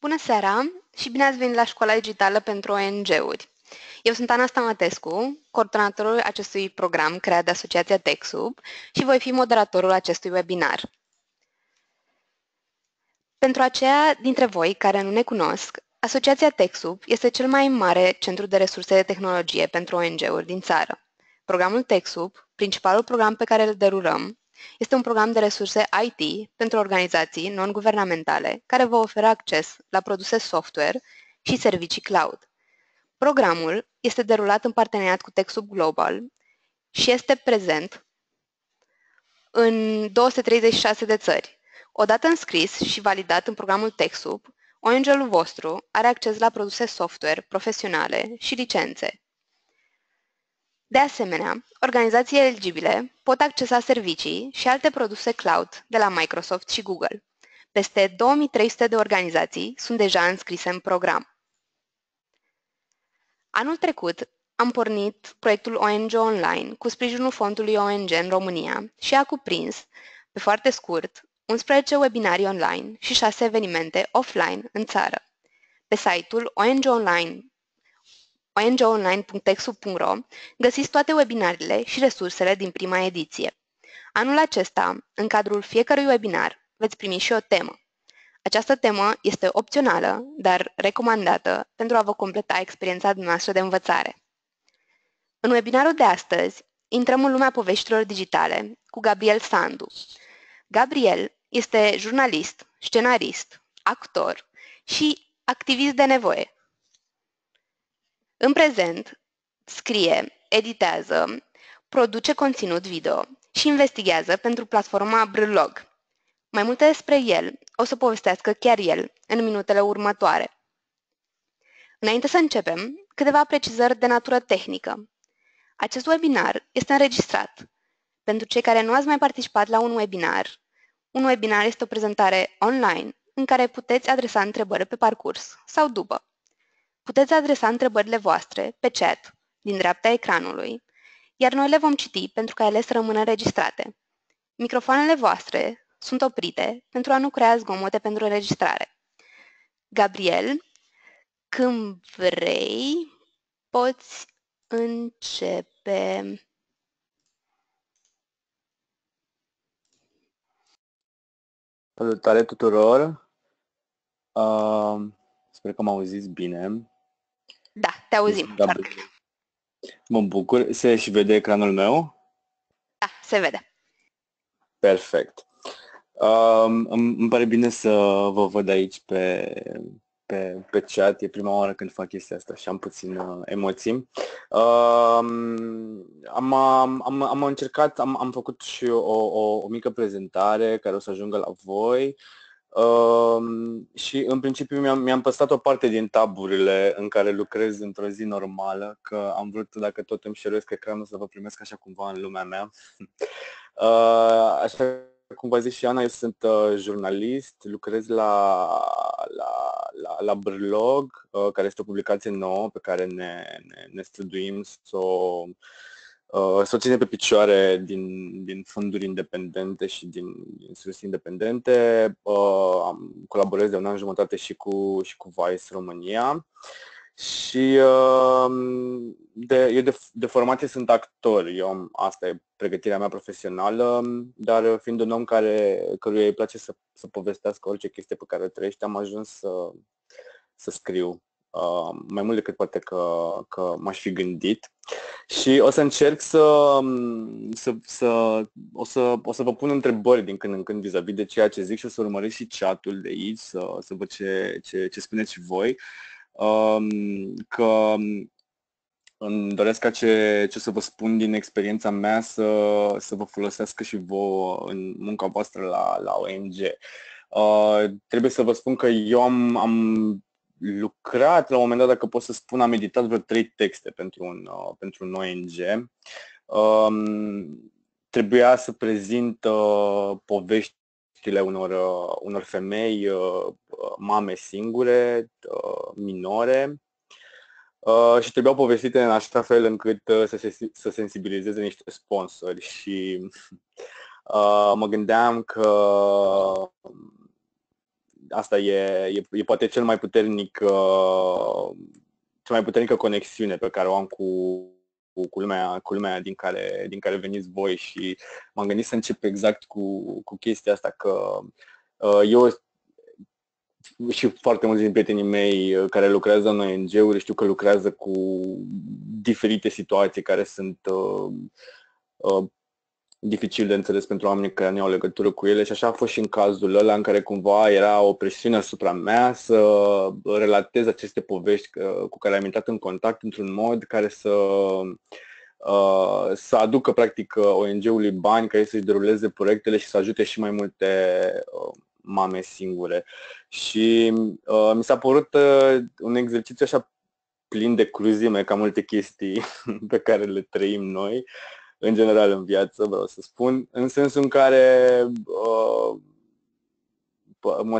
Bună seara și bine ați venit la Școala Digitală pentru ONG-uri. Eu sunt Ana Stamatescu, coordonatorul acestui program creat de Asociația TechSub și voi fi moderatorul acestui webinar. Pentru aceia dintre voi care nu ne cunosc, Asociația TechSub este cel mai mare centru de resurse de tehnologie pentru ONG-uri din țară. Programul TechSub, principalul program pe care îl derulăm, este un program de resurse IT pentru organizații non-guvernamentale care vă oferă acces la produse software și servicii cloud. Programul este derulat în parteneriat cu TechSub Global și este prezent în 236 de țări. Odată înscris și validat în programul TechSub, ONG-ul vostru are acces la produse software profesionale și licențe de asemenea, organizații eligibile pot accesa servicii și alte produse cloud de la Microsoft și Google. Peste 2300 de organizații sunt deja înscrise în program. Anul trecut am pornit proiectul ONG Online cu sprijinul fondului ONG în România și a cuprins, pe foarte scurt, 11 webinarii online și 6 evenimente offline în țară. Pe site-ul ONG Online ongonline.texu.ro găsiți toate webinarele și resursele din prima ediție. Anul acesta, în cadrul fiecărui webinar, veți primi și o temă. Această temă este opțională, dar recomandată pentru a vă completa experiența noastră de învățare. În webinarul de astăzi, intrăm în lumea poveștilor digitale cu Gabriel Sandu. Gabriel este jurnalist, scenarist, actor și activist de nevoie. În prezent, scrie, editează, produce conținut video și investigează pentru platforma Brlog. Mai multe despre el o să povestească chiar el în minutele următoare. Înainte să începem, câteva precizări de natură tehnică. Acest webinar este înregistrat. Pentru cei care nu ați mai participat la un webinar, un webinar este o prezentare online în care puteți adresa întrebări pe parcurs sau după. Puteți adresa întrebările voastre pe chat din dreapta ecranului, iar noi le vom citi pentru ca ele să rămână înregistrate. Microfoanele voastre sunt oprite pentru a nu crea zgomote pentru înregistrare. Gabriel, când vrei, poți începe. Salutare tuturor! Uh, sper că m auziți bine. Da, te auzim. Da, mă bucur. Se și vede ecranul meu? Da, se vede. Perfect. Um, îmi, îmi pare bine să vă văd aici pe, pe, pe chat. E prima oară când fac chestia asta și am puțin uh, emoții. Um, am, am, am încercat, am, am făcut și o, o, o mică prezentare care o să ajungă la voi. Um, și în principiu mi-am, mi-am păstrat o parte din taburile în care lucrez într-o zi normală, că am vrut, dacă tot îmi șeruiesc ecranul, să vă primesc așa cumva în lumea mea. Uh, așa cum v-a zis și Ana, eu sunt uh, jurnalist, lucrez la, la, la, la Brlog, uh, care este o publicație nouă pe care ne, ne, ne străduim să o Uh, să o ține pe picioare din, din fonduri independente și din, din surse independente. Uh, am colaborez de un an jumătate și cu, și cu Vice România. Și uh, de, eu de, de formație sunt actor, eu am, asta e pregătirea mea profesională, dar fiind un om care, căruia îi place să, să povestească orice chestie pe care trăiește, am ajuns să, să scriu Uh, mai mult decât poate că, că m-aș fi gândit. Și o să încerc să, um, să, să, o să, o să vă pun întrebări din când în când vis-a-vis de ceea ce zic și o să urmăresc și chatul de aici, să, să văd ce, ce, ce spuneți și voi. Um, că îmi doresc ca ce, ce să vă spun din experiența mea să, să vă folosească și vouă în munca voastră la, la ONG. Uh, trebuie să vă spun că eu am, am lucrat, la un moment dat, dacă pot să spun, am editat vreo trei texte pentru un, uh, pentru un ONG. Um, trebuia să prezint uh, poveștile unor, uh, unor femei, uh, mame singure, uh, minore, uh, și trebuiau povestite în așa fel încât uh, să, se, să sensibilizeze niște sponsori și uh, mă gândeam că asta e, e, e poate cel mai puternic, uh, cea mai puternică conexiune pe care o am cu, cu, cu, lumea, cu lumea din care, din care veniți voi și m-am gândit să încep exact cu, cu chestia asta că uh, eu și foarte mulți din prietenii mei uh, care lucrează în ONG-uri știu că lucrează cu diferite situații care sunt uh, uh, dificil de înțeles pentru oamenii care nu au legătură cu ele și așa a fost și în cazul ăla în care cumva era o presiune asupra mea să relatez aceste povești uh, cu care am intrat în contact într-un mod care să uh, să aducă practic ONG-ului bani care să-și deruleze proiectele și să ajute și mai multe mame singure. Și uh, mi s-a părut uh, un exercițiu așa plin de cruzime ca multe chestii pe care le trăim noi, în general în viață, vreau să spun, în sensul în care uh,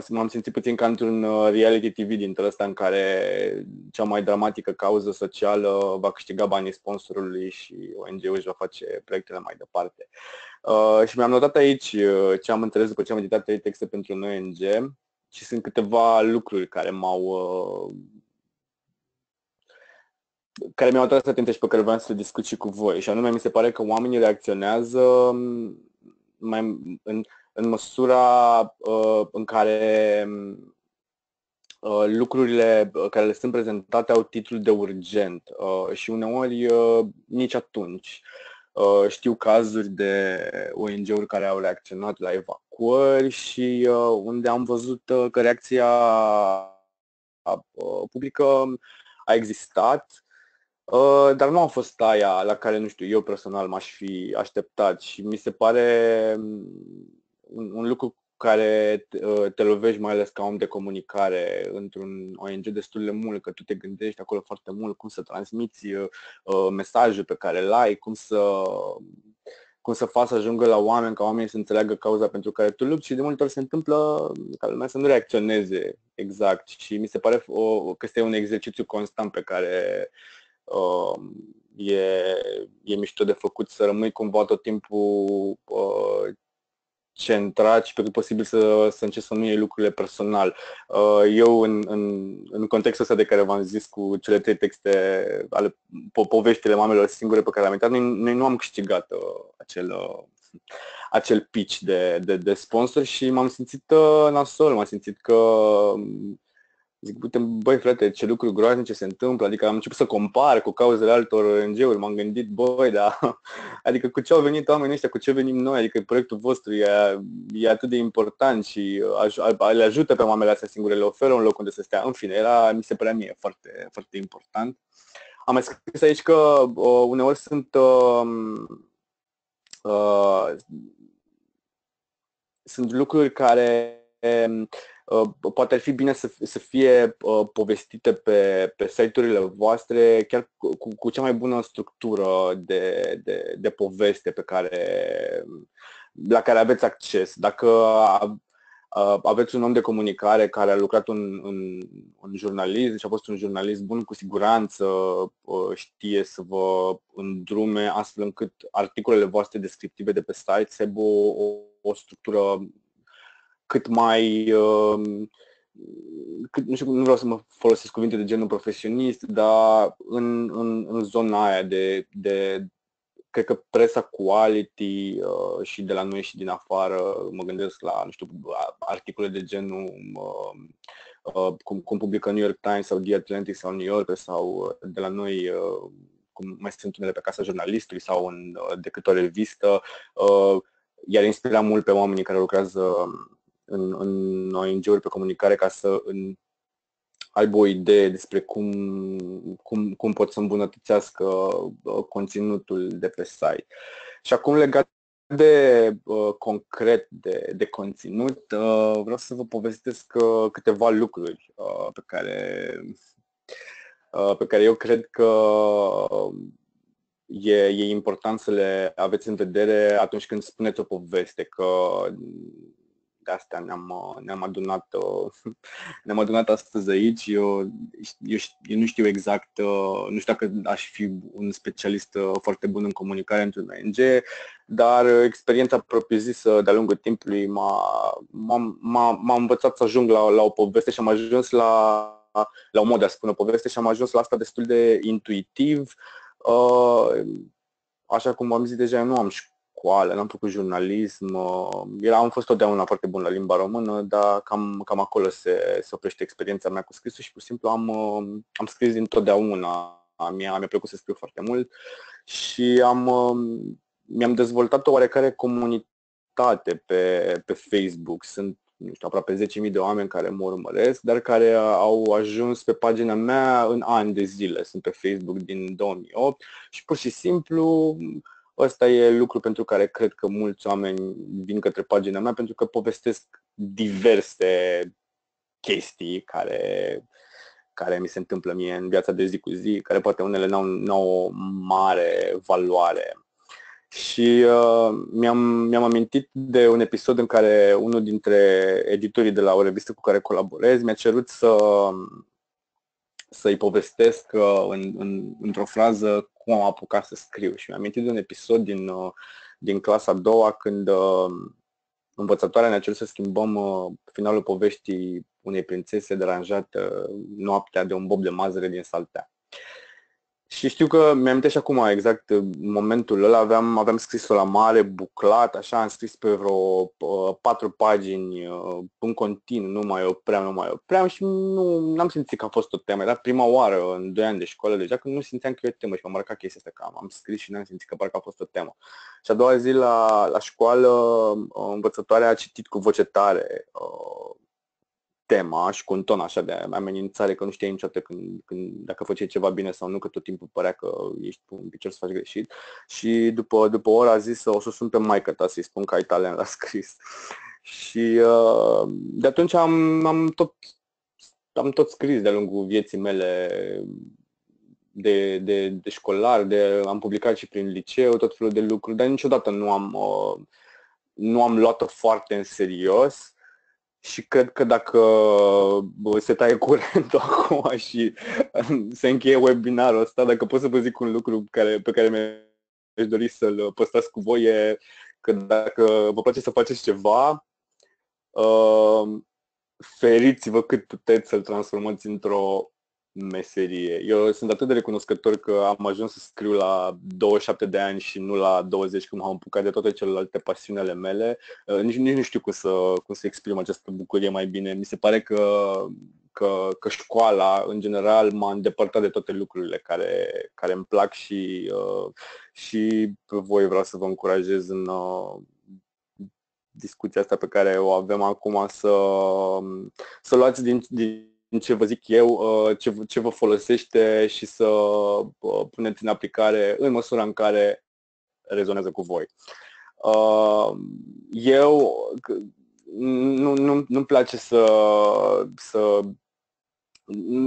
m-am simțit puțin ca într-un uh, reality TV dintre ăsta în care cea mai dramatică cauză socială va câștiga banii sponsorului și ONG-ul își va face proiectele mai departe. Uh, și mi-am notat aici uh, ce am înțeles după ce am editat trei texte pentru un ONG și sunt câteva lucruri care m-au uh, care mi-au atras atenție și pe care vreau să le discut și cu voi. Și anume, mi se pare că oamenii reacționează um, mai în, în măsura uh, în care uh, lucrurile care le sunt prezentate au titlul de urgent uh, și uneori uh, nici atunci. Uh, știu cazuri de ONG-uri care au reacționat la evacuări și uh, unde am văzut uh, că reacția publică a existat, dar nu a fost aia la care, nu știu, eu personal m-aș fi așteptat și mi se pare un, un lucru care te, te lovești mai ales ca om de comunicare într-un ONG destul de mult, că tu te gândești acolo foarte mult cum să transmiți uh, mesajul pe care îl ai, cum să, cum să faci să ajungă la oameni, ca oamenii să înțeleagă cauza pentru care tu lupți și de multe ori se întâmplă ca lumea să nu reacționeze exact. Și mi se pare o, că este un exercițiu constant pe care uh, e, e mișto de făcut să rămâi cumva tot timpul uh, centrat și pe cât posibil să, să încerci să nu iei lucrurile personal. Uh, eu, în, în, în contextul ăsta de care v-am zis cu cele trei texte ale po- poveștile mamelor singure pe care le-am uitat, noi, noi nu am câștigat uh, acel, uh, acel pitch de, de, de sponsor și m-am simțit nasol, m-am simțit că Zic, uite, băi frate, ce lucruri groaznice se întâmplă, adică am început să compar cu cauzele altor ONG-uri, m-am gândit, băi, da, adică cu ce au venit oamenii ăștia, cu ce venim noi, adică proiectul vostru e, e atât de important și aj- le ajută pe mamele astea singure, le oferă un loc unde să stea. În fine, era, mi se părea mie foarte, foarte important. Am mai scris aici că uh, uneori sunt uh, uh, sunt lucruri care Uh, poate ar fi bine să, să fie uh, povestite pe, pe site-urile voastre chiar cu, cu cea mai bună structură de, de, de poveste pe care, la care aveți acces. Dacă aveți un om de comunicare care a lucrat în, în, în jurnalism și a fost un jurnalist bun, cu siguranță uh, știe să vă îndrume astfel încât articolele voastre descriptive de pe site să aibă o, o, o structură cât mai um, cât, nu, știu, nu vreau să mă folosesc cuvinte de genul profesionist, dar în, în, în zona aia de, de cred că presa quality uh, și de la noi și din afară, mă gândesc la, nu știu, articole de genul uh, uh, cum, cum publică New York Times sau The Atlantic sau New York sau uh, de la noi uh, cum mai sunt unele pe casa jurnalistului sau în uh, decât o revistă, uh, iar inspira mult pe oamenii care lucrează um, în, în ONG-uri pe comunicare ca să în, aibă o idee despre cum, cum, cum pot să îmbunătățească uh, conținutul de pe site. Și acum legat de uh, concret de, de conținut, uh, vreau să vă povestesc uh, câteva lucruri uh, pe care uh, pe care eu cred că e, e important să le aveți în vedere atunci când spuneți o poveste, că de astea ne-am, ne-am adunat ne-am adunat astăzi aici. Eu, eu, eu nu știu exact, nu știu dacă aș fi un specialist foarte bun în comunicare într-un ONG, dar experiența propriu-zisă de-a lungul timpului m-a, m-a, m-a, m-a învățat să ajung la, la o poveste și am ajuns la, la un mod de a spune o poveste și am ajuns la asta destul de intuitiv. Așa cum am zis deja, eu nu am școală, n-am făcut jurnalism, era, am fost totdeauna foarte bun la limba română, dar cam, cam acolo se, se oprește experiența mea cu scrisul și pur și simplu am, am scris întotdeauna. Mi-a, mi-a plăcut să scriu foarte mult și am, mi-am dezvoltat o oarecare comunitate pe, pe Facebook. Sunt nu știu, aproape 10.000 de oameni care mă urmăresc, dar care au ajuns pe pagina mea în ani de zile. Sunt pe Facebook din 2008 și pur și simplu ăsta e lucru pentru care cred că mulți oameni vin către pagina mea pentru că povestesc diverse chestii care, care mi se întâmplă mie în viața de zi cu zi, care poate unele n-au, n-au o mare valoare. Și uh, mi-am, mi-am amintit de un episod în care unul dintre editorii de la o revistă cu care colaborez mi-a cerut să, să-i povestesc uh, în, în, într-o frază cum am apucat să scriu. Și mi-am amintit de un episod din, uh, din clasa a doua când uh, învățătoarea ne-a cerut să schimbăm uh, finalul poveștii unei prințese deranjată noaptea de un bob de mazăre din Saltea. Și știu că mi-am și acum exact momentul ăla, aveam, aveam scris-o la mare, buclat, așa, am scris pe vreo uh, patru pagini uh, în continuu, nu mai opream, nu mai opream și nu am simțit că a fost o temă. Era prima oară în doi ani de școală deja când nu simțeam că e o temă și m-am marcat chestia asta, că am, am scris și n-am simțit că parcă a fost o temă. Și a doua zi la, la școală, uh, învățătoarea a citit cu voce tare uh, tema și cu un ton așa de amenințare că nu știai niciodată când, când, dacă făceai ceva bine sau nu, că tot timpul părea că ești un picior să faci greșit. Și după, după o oră a zis o să sun pe maică ta să-i spun că ai talent la scris. Și uh, de atunci am, am, tot, am tot scris de-a lungul vieții mele de, de, de școlar, de, am publicat și prin liceu, tot felul de lucruri, dar niciodată nu am, uh, nu am luat-o foarte în serios și cred că dacă se taie curentul acum și se încheie webinarul ăsta, dacă pot să vă zic un lucru care, pe care mi-aș dori să-l păstrați cu voi, e că dacă vă place să faceți ceva, uh, feriți-vă cât puteți să-l transformați într-o meserie. Eu sunt atât de recunoscător că am ajuns să scriu la 27 de ani și nu la 20 când m-am apucat de toate celelalte pasiunile mele. Uh, nici, nici nu știu cum să, cum să exprim această bucurie mai bine. Mi se pare că, că, că școala, în general, m-a îndepărtat de toate lucrurile care, care îmi plac și, uh, și pe voi vreau să vă încurajez în uh, discuția asta pe care o avem acum să, să luați din, din ce vă zic eu, uh, ce, ce vă folosește și să uh, puneți în aplicare în măsura în care rezonează cu voi. Uh, eu nu, nu, nu-mi place să, să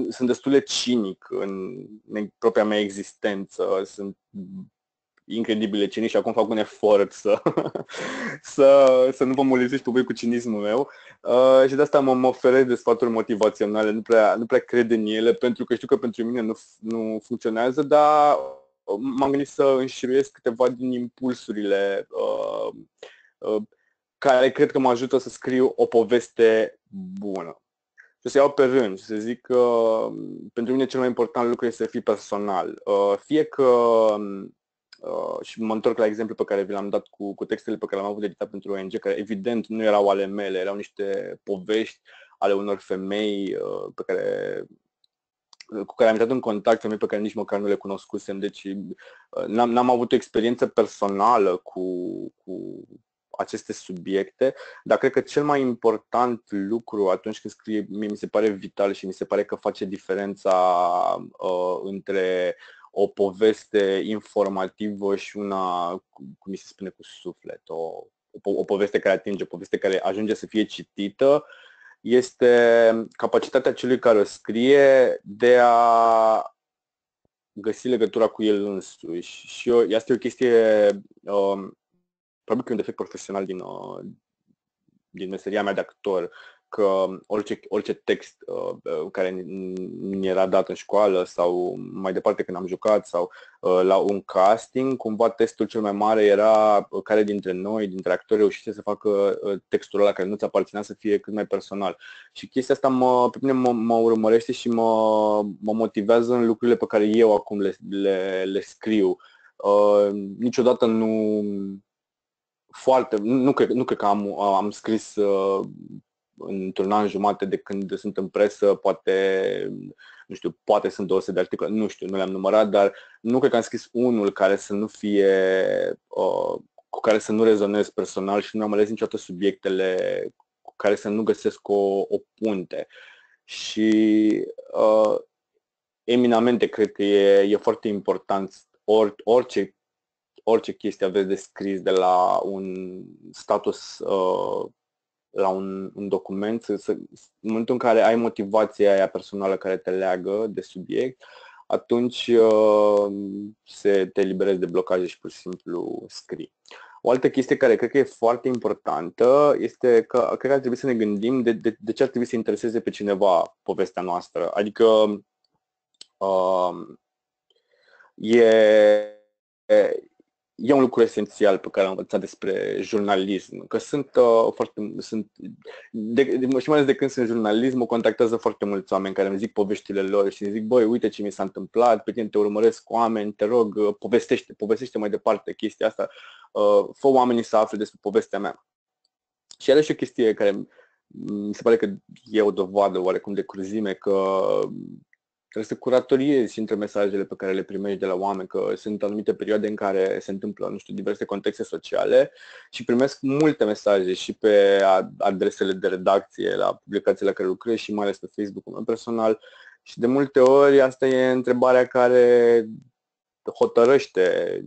sunt destul de cinic în, în propria mea existență, sunt incredibile cinici și acum fac un efort să, să, să nu vă molestești pe voi cu cinismul meu uh, și de asta mă, mă oferesc de sfaturi motivaționale, nu prea, nu prea cred în ele pentru că știu că pentru mine nu, nu funcționează, dar m-am gândit să înșiruiesc câteva din impulsurile uh, uh, care cred că mă ajută să scriu o poveste bună. Și o să iau pe rând și să zic că pentru mine cel mai important lucru este să fii personal. Uh, fie că Uh, și mă întorc la exemplu pe care vi l-am dat cu, cu textele pe care le-am avut editat pentru ONG, care evident nu erau ale mele, erau niște povești ale unor femei uh, pe care cu care am intrat în contact, femei pe care nici măcar nu le cunoscusem, deci uh, n-am, n-am avut o experiență personală cu, cu aceste subiecte, dar cred că cel mai important lucru atunci când scrie, mie mi se pare vital și mi se pare că face diferența uh, între o poveste informativă și una, cum mi se spune, cu suflet, o, o, o poveste care atinge, o poveste care ajunge să fie citită, este capacitatea celui care o scrie de a găsi legătura cu el însuși. Și eu, asta e o chestie, um, probabil că e un defect profesional din, uh, din meseria mea de actor că orice, orice text uh, care mi era dat în școală sau mai departe când am jucat sau uh, la un casting, cumva testul cel mai mare era uh, care dintre noi, dintre actori, reușise să facă uh, textul ăla care nu ți aparținea să fie cât mai personal. Și chestia asta mă, pe mine mă, mă urmărește și mă, mă motivează în lucrurile pe care eu acum le, le, le scriu. Uh, niciodată nu foarte, nu cred, nu cred că am, am scris uh, într-un an jumate de când sunt în presă, poate, nu știu, poate sunt 200 de articole, nu știu, nu le-am numărat, dar nu cred că am scris unul care să nu fie, uh, cu care să nu rezonez personal și nu am ales niciodată subiectele cu care să nu găsesc o, o punte. Și uh, eminamente cred că e, e foarte important or, orice orice chestie aveți de scris de la un status uh, la un, un document, să, să, în momentul în care ai motivația aia personală care te leagă de subiect, atunci uh, se te eliberezi de blocaje și pur și simplu scrii. O altă chestie care cred că e foarte importantă este că cred că ar trebui să ne gândim de, de, de ce ar trebui să intereseze pe cineva povestea noastră. Adică uh, e, e un lucru esențial pe care am învățat despre jurnalism, că sunt uh, foarte, sunt, de, de, și mai ales de când sunt jurnalism, mă contactează foarte mulți oameni care îmi zic poveștile lor și îmi zic, băi, uite ce mi s-a întâmplat, pe tine te urmăresc oameni, te rog, uh, povestește, povestește mai departe chestia asta, uh, fă oamenii să afle despre povestea mea. Și are și o chestie care mi se pare că e o dovadă oarecum de cruzime, că trebuie să curatoriezi între mesajele pe care le primești de la oameni, că sunt anumite perioade în care se întâmplă, nu știu, diverse contexte sociale și primesc multe mesaje și pe adresele de redacție, la publicațiile la care lucrez și mai ales pe Facebook-ul meu personal. Și de multe ori asta e întrebarea care hotărăște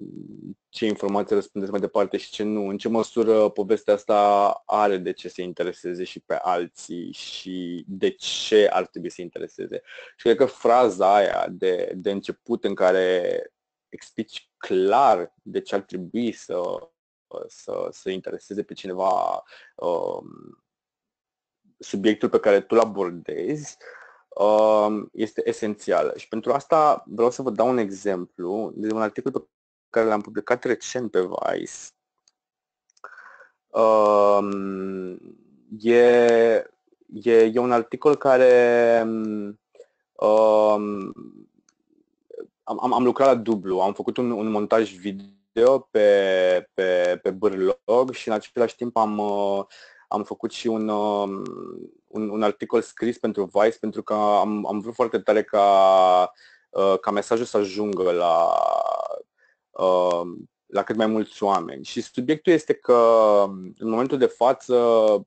ce informații răspundeți mai departe și ce nu, în ce măsură povestea asta are de ce să intereseze și pe alții și de ce ar trebui să intereseze. Și cred că fraza aia de, de început în care explici clar de ce ar trebui să, să, să intereseze pe cineva um, subiectul pe care tu îl abordezi, um, este esențială. Și pentru asta vreau să vă dau un exemplu de un articol pe care l-am publicat recent pe Vice. Um, e, e, e un articol care um, am, am lucrat la dublu, am făcut un, un montaj video pe, pe, pe Burlog și în același timp am, uh, am făcut și un, um, un, un articol scris pentru Vice pentru că am, am vrut foarte tare ca, uh, ca mesajul să ajungă la, Um, la cât mai mulți oameni. Și subiectul este că în momentul de față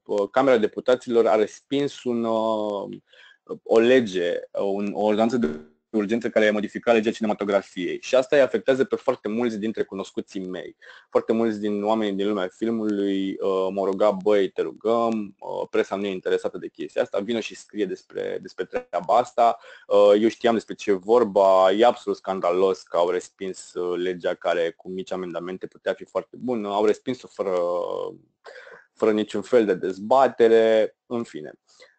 uh, Camera Deputaților a respins un, uh, o lege, un, o ordonanță de urgență care a modificat legea cinematografiei și asta îi afectează pe foarte mulți dintre cunoscuții mei. Foarte mulți din oamenii din lumea filmului uh, m-au rugat, băi, te rugăm, uh, presa nu e interesată de chestia asta, vină și scrie despre, despre treaba asta. Uh, eu știam despre ce e vorba, e absolut scandalos că au respins uh, legea care cu mici amendamente putea fi foarte bună, au respins-o fără, fără niciun fel de dezbatere, în fine.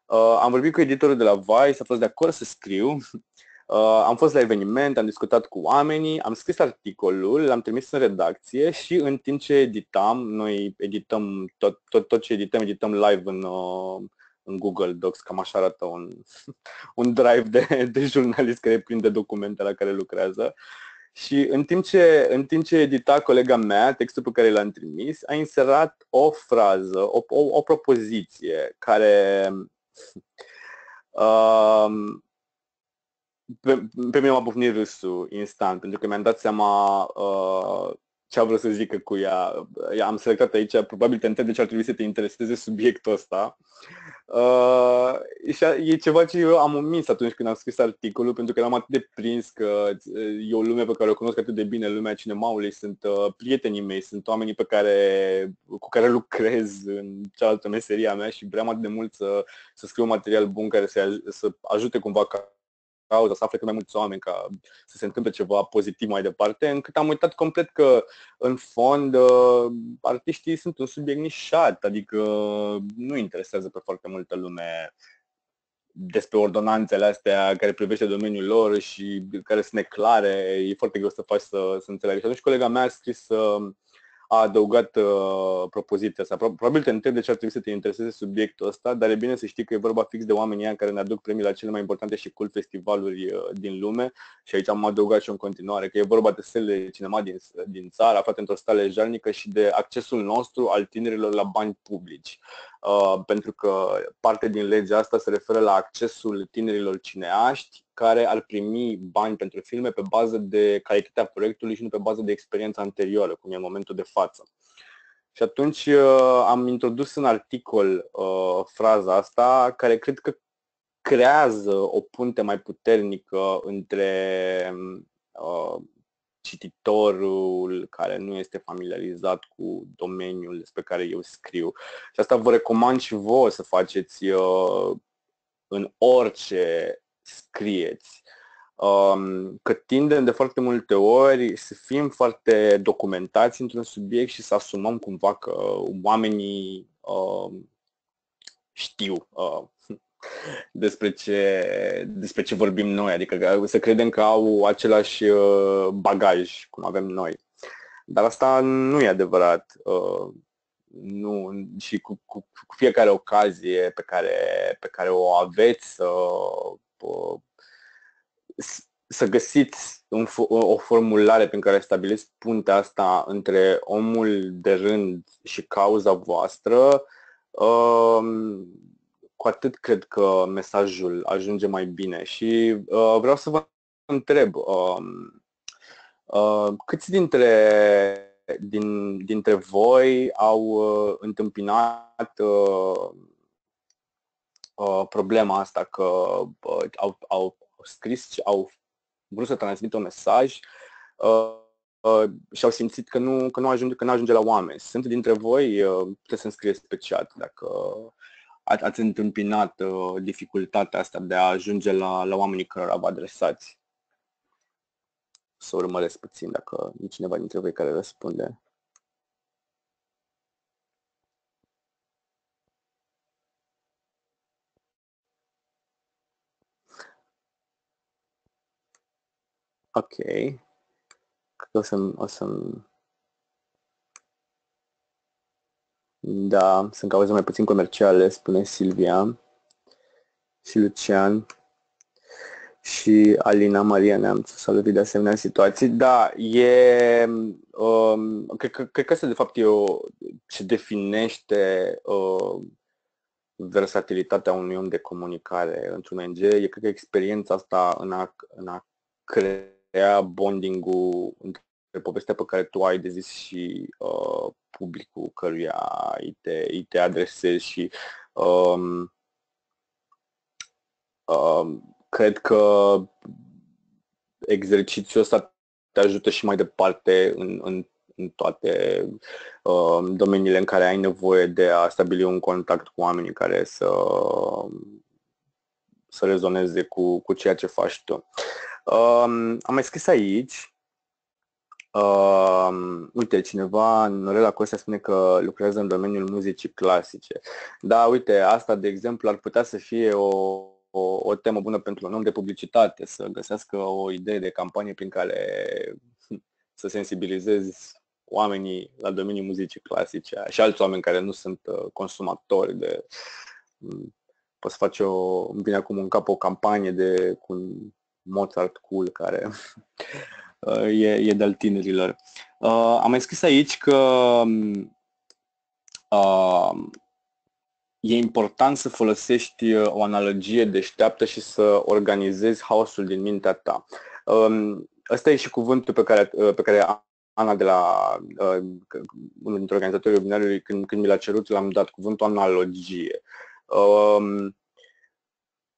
Uh, am vorbit cu editorul de la Vice, a fost de acord să scriu Uh, am fost la eveniment, am discutat cu oamenii, am scris articolul, l-am trimis în redacție și în timp ce editam, noi edităm tot, tot, tot ce edităm, edităm live în, uh, în Google Docs, cam așa arată un, un drive de, de jurnalist care prinde documente la care lucrează. Și în timp, ce, în timp ce edita colega mea textul pe care l-am trimis, a inserat o frază, o, o, o propoziție care uh, pe, pe mine m-a bufnit râsul instant, pentru că mi-am dat seama uh, ce a vrut să zică cu ea. Am selectat aici, probabil te întreb de ce ar trebui să te intereseze subiectul ăsta. Uh, și e ceva ce eu am omis atunci când am scris articolul, pentru că eram atât de prins că uh, e o lume pe care o cunosc atât de bine, lumea cinemaului, sunt uh, prietenii mei, sunt oamenii pe care, cu care lucrez în cealaltă meseria mea și vreau atât de mult să, să scriu material bun care să, să ajute cumva ca cauză, să afle cât mai mulți oameni, ca să se întâmple ceva pozitiv mai departe, încât am uitat complet că, în fond, uh, artiștii sunt un subiect nișat, adică nu interesează pe foarte multă lume despre ordonanțele astea care privește domeniul lor și care sunt neclare, e foarte greu să faci să, să înțelegi. Și atunci colega mea a scris uh, a adăugat uh, propoziția asta. Probabil te întreb de ce ar trebui să te intereseze subiectul ăsta, dar e bine să știi că e vorba fix de oamenii care ne aduc premii la cele mai importante și cool festivaluri uh, din lume și aici am adăugat și în continuare că e vorba de sele de cinema din, din țară, aflate într-o stare jarnică și de accesul nostru al tinerilor la bani publici. Uh, pentru că parte din legea asta se referă la accesul tinerilor cineaști care ar primi bani pentru filme pe bază de calitatea proiectului și nu pe bază de experiența anterioară, cum e în momentul de față. Și atunci uh, am introdus în articol uh, fraza asta, care cred că creează o punte mai puternică între uh, cititorul care nu este familiarizat cu domeniul despre care eu scriu. Și asta vă recomand și vouă să faceți uh, în orice scrieți. Um, că tindem de foarte multe ori să fim foarte documentați într-un subiect și să asumăm cumva că oamenii uh, știu uh, despre ce, despre ce vorbim noi, adică să credem că au același uh, bagaj cum avem noi. Dar asta nu e adevărat. Uh, nu, și cu, cu, cu fiecare ocazie pe care, pe care o aveți să să găsiți un, o formulare prin care stabiliți puntea asta între omul de rând și cauza voastră, um, cu atât cred că mesajul ajunge mai bine. Și uh, vreau să vă întreb, um, uh, câți dintre, din, dintre voi au uh, întâmpinat problema asta că au, au scris, au vrut să transmită un mesaj uh, uh, și au simțit că nu, că nu, ajunge, că nu ajunge la oameni. Sunt dintre voi, uh, puteți să-mi scrieți pe chat dacă ați întâmpinat uh, dificultatea asta de a ajunge la, la oamenii cărora vă adresați. Să urmăresc puțin dacă e cineva dintre voi care răspunde. Ok. Cred că o să o să Da, sunt cauze mai puțin comerciale, spune Silvia și Lucian și Alina Maria Neamțu s-a lovit de asemenea situații. Da, e, um, cred, că, cred că asta de fapt e o, ce definește uh, versatilitatea unui om de comunicare într-un ONG, e cred că experiența asta în a, în a crea crea bonding-ul între povestea pe care tu ai de zis și uh, publicul căruia îi te, îi te adresezi și um, um, cred că exercițiul ăsta te ajută și mai departe în, în, în toate um, domeniile în care ai nevoie de a stabili un contact cu oamenii care să, să rezoneze cu, cu ceea ce faci tu. Um, am mai scris aici, um, uite, cineva, Norela Costa spune că lucrează în domeniul muzicii clasice. Da, uite, asta, de exemplu, ar putea să fie o, o, o temă bună pentru un om de publicitate, să găsească o idee de campanie prin care să sensibilizezi oamenii la domeniul muzicii clasice și alți oameni care nu sunt uh, consumatori de mm, poți face o, bine acum în cap o campanie de cu Mozart Cool, care uh, e, e de-al tinerilor. Uh, am mai scris aici că uh, e important să folosești uh, o analogie deșteaptă și să organizezi haosul din mintea ta. Um, ăsta e și cuvântul pe care, uh, pe care Ana de la uh, unul dintre organizatorii webinarului, când, când mi l-a cerut, l-am dat cuvântul analogie. Um,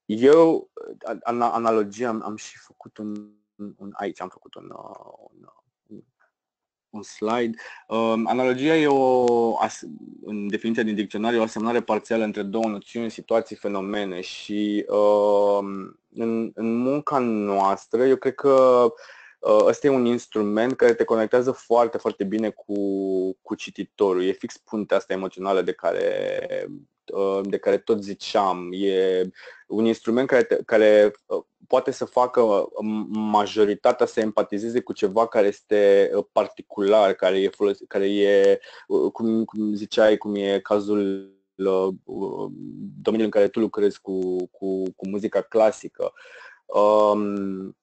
eu, an, analogie, am, am și făcut un, un, aici am făcut un, uh, un, un un slide. Um, analogia e o, în definiția din dicționar, e o asemnare parțială între două noțiuni, situații, fenomene și um, în, în munca noastră, eu cred că uh, ăsta e un instrument care te conectează foarte, foarte bine cu, cu cititorul. E fix puntea asta emoțională de care Uh, de care tot ziceam. E un instrument care, te, care uh, poate să facă uh, majoritatea să empatizeze cu ceva care este particular, care e, folos- care e cum, cum ziceai, cum e cazul domeniul în care tu lucrezi cu, cu, cu muzica clasică. Um,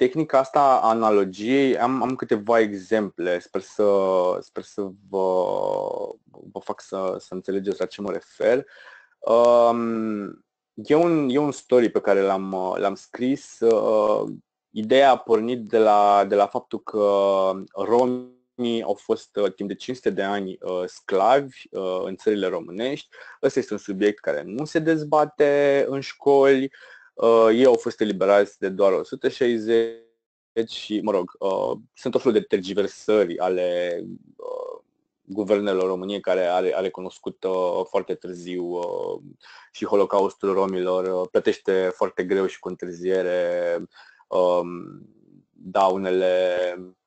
tehnica asta a analogiei, am, am câteva exemple, sper să, sper să vă, vă fac să, să înțelegeți la ce mă refer. Um, e, un, e un story pe care l-am, l-am scris. Uh, ideea a pornit de la, de la faptul că romii au fost uh, timp de 500 de ani uh, sclavi uh, în țările românești. Ăsta este un subiect care nu se dezbate în școli. Uh, ei au fost eliberați de doar 160 și, mă rog, uh, sunt o fel de tergiversări ale uh, guvernelor României care are, a recunoscut uh, foarte târziu uh, și Holocaustul romilor, uh, plătește foarte greu și cu întârziere uh, daunele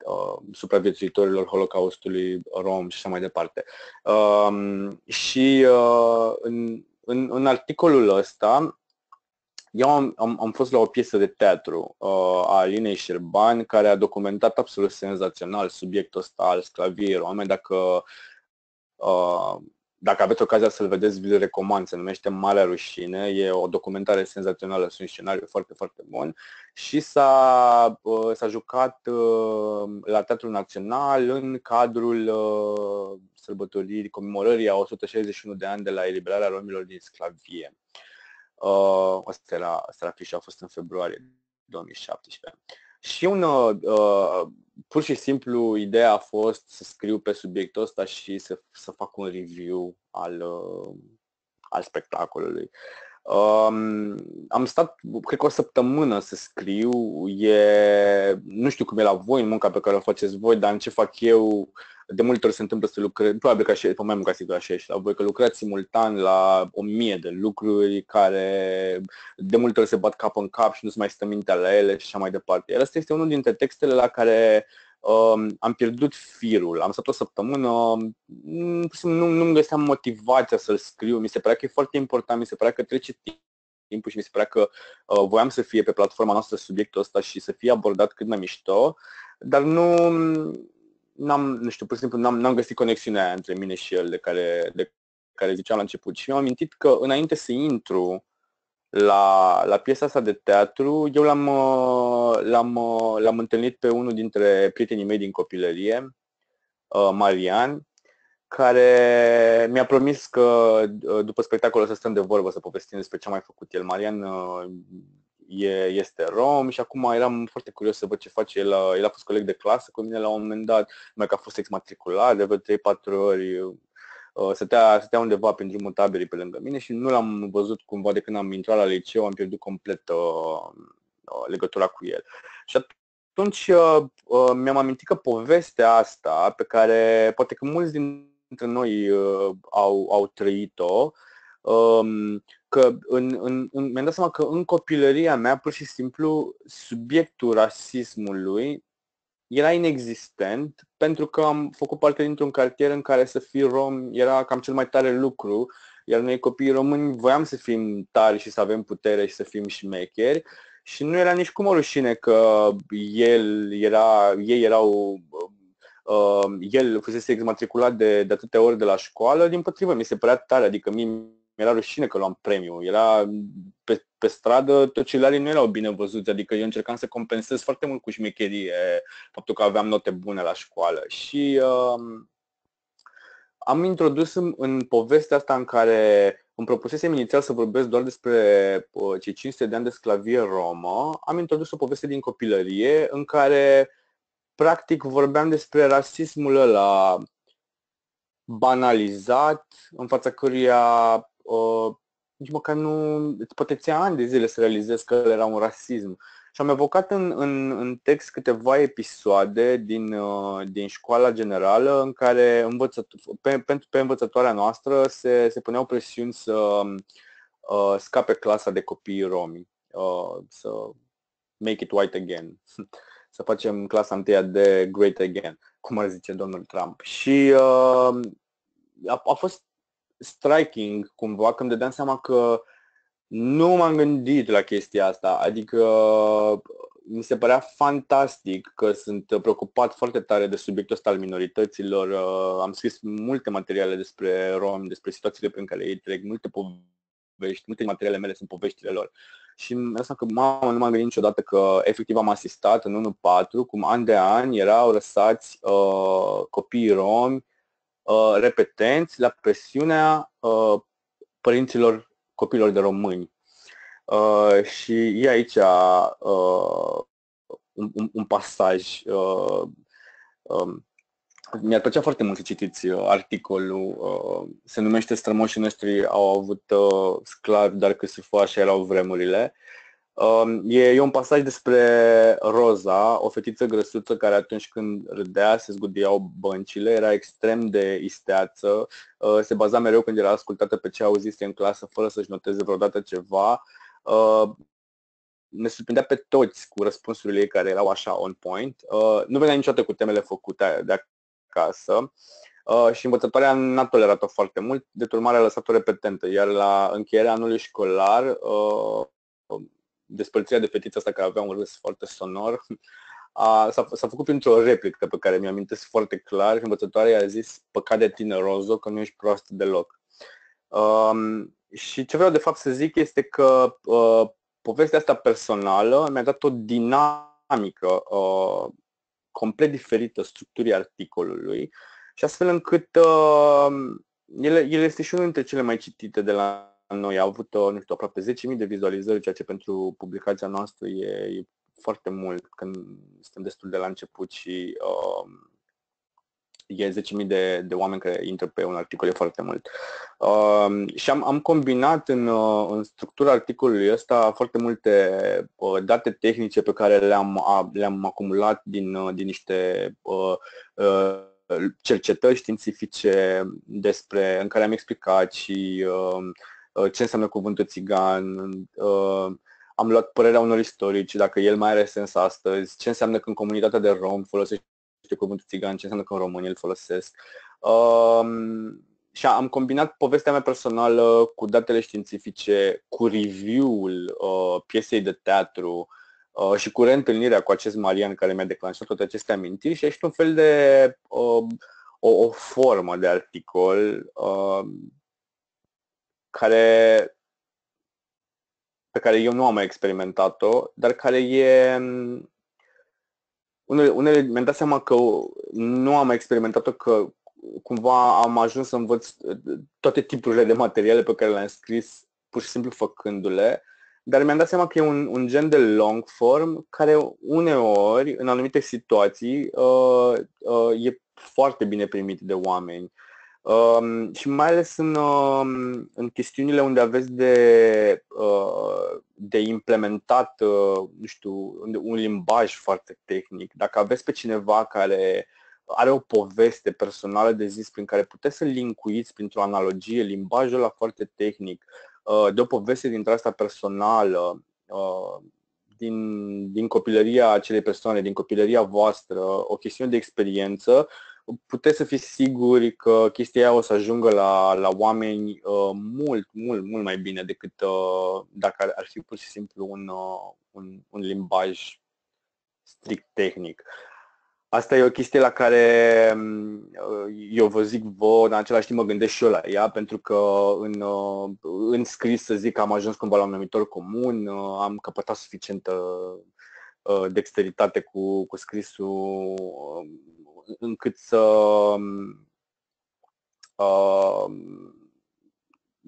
uh, supraviețuitorilor Holocaustului rom și așa mai departe. Uh, și uh, în, în, în articolul ăsta eu am, am, am fost la o piesă de teatru uh, a Alinei Șerban care a documentat absolut senzațional subiectul ăsta al sclaviei rome. Dacă, uh, dacă aveți ocazia să-l vedeți, vi-l recomand. Se numește Marea Rușine. E o documentare senzațională, sunt un scenariu foarte, foarte bun. Și s-a, uh, s-a jucat uh, la Teatrul Național în cadrul uh, sărbătoririi, comemorării a 161 de ani de la eliberarea romilor din sclavie. Uh, asta era, asta era fișa, a fost în februarie 2017. Și un, uh, pur și simplu, ideea a fost să scriu pe subiectul ăsta și să, să fac un review al, uh, al spectacolului. Um, am stat, cred că o săptămână să scriu, e, nu știu cum e la voi în munca pe care o faceți voi, dar în ce fac eu, de multe ori se întâmplă să lucrez, probabil că și, pe mai mult ca sigur așa și la voi, că lucrați simultan la o mie de lucruri care de multe ori se bat cap în cap și nu se mai stă mintea la ele și așa mai departe. Iar asta este unul dintre textele la care um, am pierdut firul. Am stat o săptămână, mm, nu, nu-mi găseam motivația să-l scriu, mi se părea că e foarte important, mi se părea că trece timpul și mi se părea că uh, voiam să fie pe platforma noastră subiectul ăsta și să fie abordat cât mai mișto, dar nu, n-am, nu știu, pur și simplu n-am, n-am găsit conexiunea aia între mine și el de care, de care ziceam la început. Și mi-am amintit că înainte să intru la, la piesa asta de teatru, eu l-am, l-am, l-am întâlnit pe unul dintre prietenii mei din copilărie, uh, Marian, care mi-a promis că uh, după spectacolul să stăm de vorbă să povestim despre ce a mai făcut el. Marian uh, e, este rom și acum eram foarte curios să văd ce face el. El a fost coleg de clasă cu mine la un moment dat, mai că a fost exmatriculat de vreo 3-4 ori. Uh, stătea, stătea undeva prin drumul taberii pe lângă mine și nu l-am văzut cumva de când am intrat la liceu, am pierdut complet uh, uh, legătura cu el. Și atunci uh, uh, mi-am amintit că povestea asta, pe care poate că mulți dintre noi uh, au, au trăit-o, um, că în, în, în, mi-am dat seama că în copilăria mea, pur și simplu, subiectul rasismului era inexistent pentru că am făcut parte dintr-un cartier în care să fii rom era cam cel mai tare lucru, iar noi copiii români voiam să fim tari și să avem putere și să fim șmecheri și nu era nici cum o rușine că el era, ei erau uh, el fusese exmatriculat de, de atâtea ori de la școală, din potrivă, mi se părea tare, adică mie mi-era rușine că luam premiu. Era pe, pe stradă, tocilarii nu erau bine văzuți, adică eu încercam să compensez foarte mult cu șmecherie faptul că aveam note bune la școală. Și uh, am introdus în, în povestea asta în care îmi propusesem inițial să vorbesc doar despre uh, cei 500 de ani de sclavie romă, am introdus o poveste din copilărie în care practic vorbeam despre rasismul ăla banalizat, în fața căruia uh, nici măcar nu, poate ți ani de zile să realizezi că era un rasism. Și am evocat în, în, în text câteva episoade din, uh, din școala generală în care învățăt, pe, pentru, pe învățătoarea noastră se, se puneau presiuni să uh, scape clasa de copii romi, uh, să make it white again, să facem clasa întâia de great again, cum ar zice domnul Trump. Și uh, a, a fost striking cumva când dădeam seama că nu m-am gândit la chestia asta, adică mi se părea fantastic că sunt preocupat foarte tare de subiectul ăsta al minorităților. Uh, am scris multe materiale despre romi, despre situațiile prin care ei trec, multe povești, multe materiale mele sunt poveștile lor. Și asta că mamă, nu m-am gândit niciodată că efectiv am asistat în 1-4, cum an de an erau răsați uh, copiii romi uh, repetenți la presiunea uh, părinților copiilor de români. Uh, și e aici uh, un, un, un pasaj. Uh, um, mi-ar plăcea foarte mult să citiți uh, articolul. Uh, se numește Strămoșii noștri au avut uh, sclavi, dar că se așa erau vremurile. Um, e, e un pasaj despre Roza, o fetiță grăsuță care atunci când râdea se zgudiau băncile, era extrem de isteață, uh, se baza mereu când era ascultată pe ce auzise în clasă fără să-și noteze vreodată ceva. Uh, ne surprindea pe toți cu răspunsurile ei care erau așa on point. Uh, nu venea niciodată cu temele făcute de acasă și învățătoarea n-a tolerat-o foarte mult, de urmare a lăsat-o repetentă, iar la încheierea anului școlar despărțirea de fetița asta care avea un râs foarte sonor, a, s-a, s-a făcut printr-o replică pe care mi-am amintesc foarte clar și învățătoarea i-a zis păcat de tine, Rozo, că nu ești proastă deloc. Um, și ce vreau de fapt să zic este că uh, povestea asta personală mi-a dat o dinamică uh, complet diferită structurii articolului și astfel încât uh, el, el este și unul dintre cele mai citite de la noi a avut, uh, nu știu, aproape 10.000 de vizualizări, ceea ce pentru publicația noastră e, e foarte mult când suntem destul de la început și uh, e 10.000 de, de oameni care intră pe un articol, e foarte mult. Uh, și am, am combinat în, uh, în structura articolului ăsta foarte multe uh, date tehnice pe care le-am, le-am acumulat din, uh, din niște uh, uh, cercetări științifice despre, în care am explicat și uh, Uh, ce înseamnă cuvântul țigan, uh, am luat părerea unor istorici, dacă el mai are sens astăzi, ce înseamnă când comunitatea de rom folosește cuvântul țigan, ce înseamnă când românii îl folosesc. Um, și am combinat povestea mea personală cu datele științifice, cu review-ul uh, piesei de teatru uh, și cu reîntâlnirea cu acest Marian care mi-a declanșat toate aceste amintiri și ești un fel de uh, o, o formă de articol uh, care, pe care eu nu am mai experimentat-o, dar care e... Unele, unele mi-am dat seama că nu am mai experimentat-o, că cumva am ajuns să învăț toate tipurile de materiale pe care le-am scris pur și simplu făcându-le, dar mi-am dat seama că e un, un gen de long form care uneori, în anumite situații, uh, uh, e foarte bine primit de oameni. Um, și mai ales în, um, în chestiunile unde aveți de, uh, de implementat, uh, nu știu, un limbaj foarte tehnic. Dacă aveți pe cineva care are o poveste personală de zis prin care puteți să linkuiți printr-o analogie limbajul la foarte tehnic, uh, de o poveste dintre asta personală, uh, din, din copilăria acelei persoane, din copilăria voastră, o chestiune de experiență, puteți să fiți siguri că chestia aia o să ajungă la, la oameni uh, mult, mult, mult mai bine decât uh, dacă ar, ar fi pur și simplu un, uh, un, un limbaj strict tehnic. Asta e o chestie la care uh, eu vă zic vă, în același timp mă gândesc și eu la ea, pentru că în, uh, în scris să zic că am ajuns cumva la un numitor comun, uh, am căpătat suficientă dexteritate cu, cu scrisul încât să uh,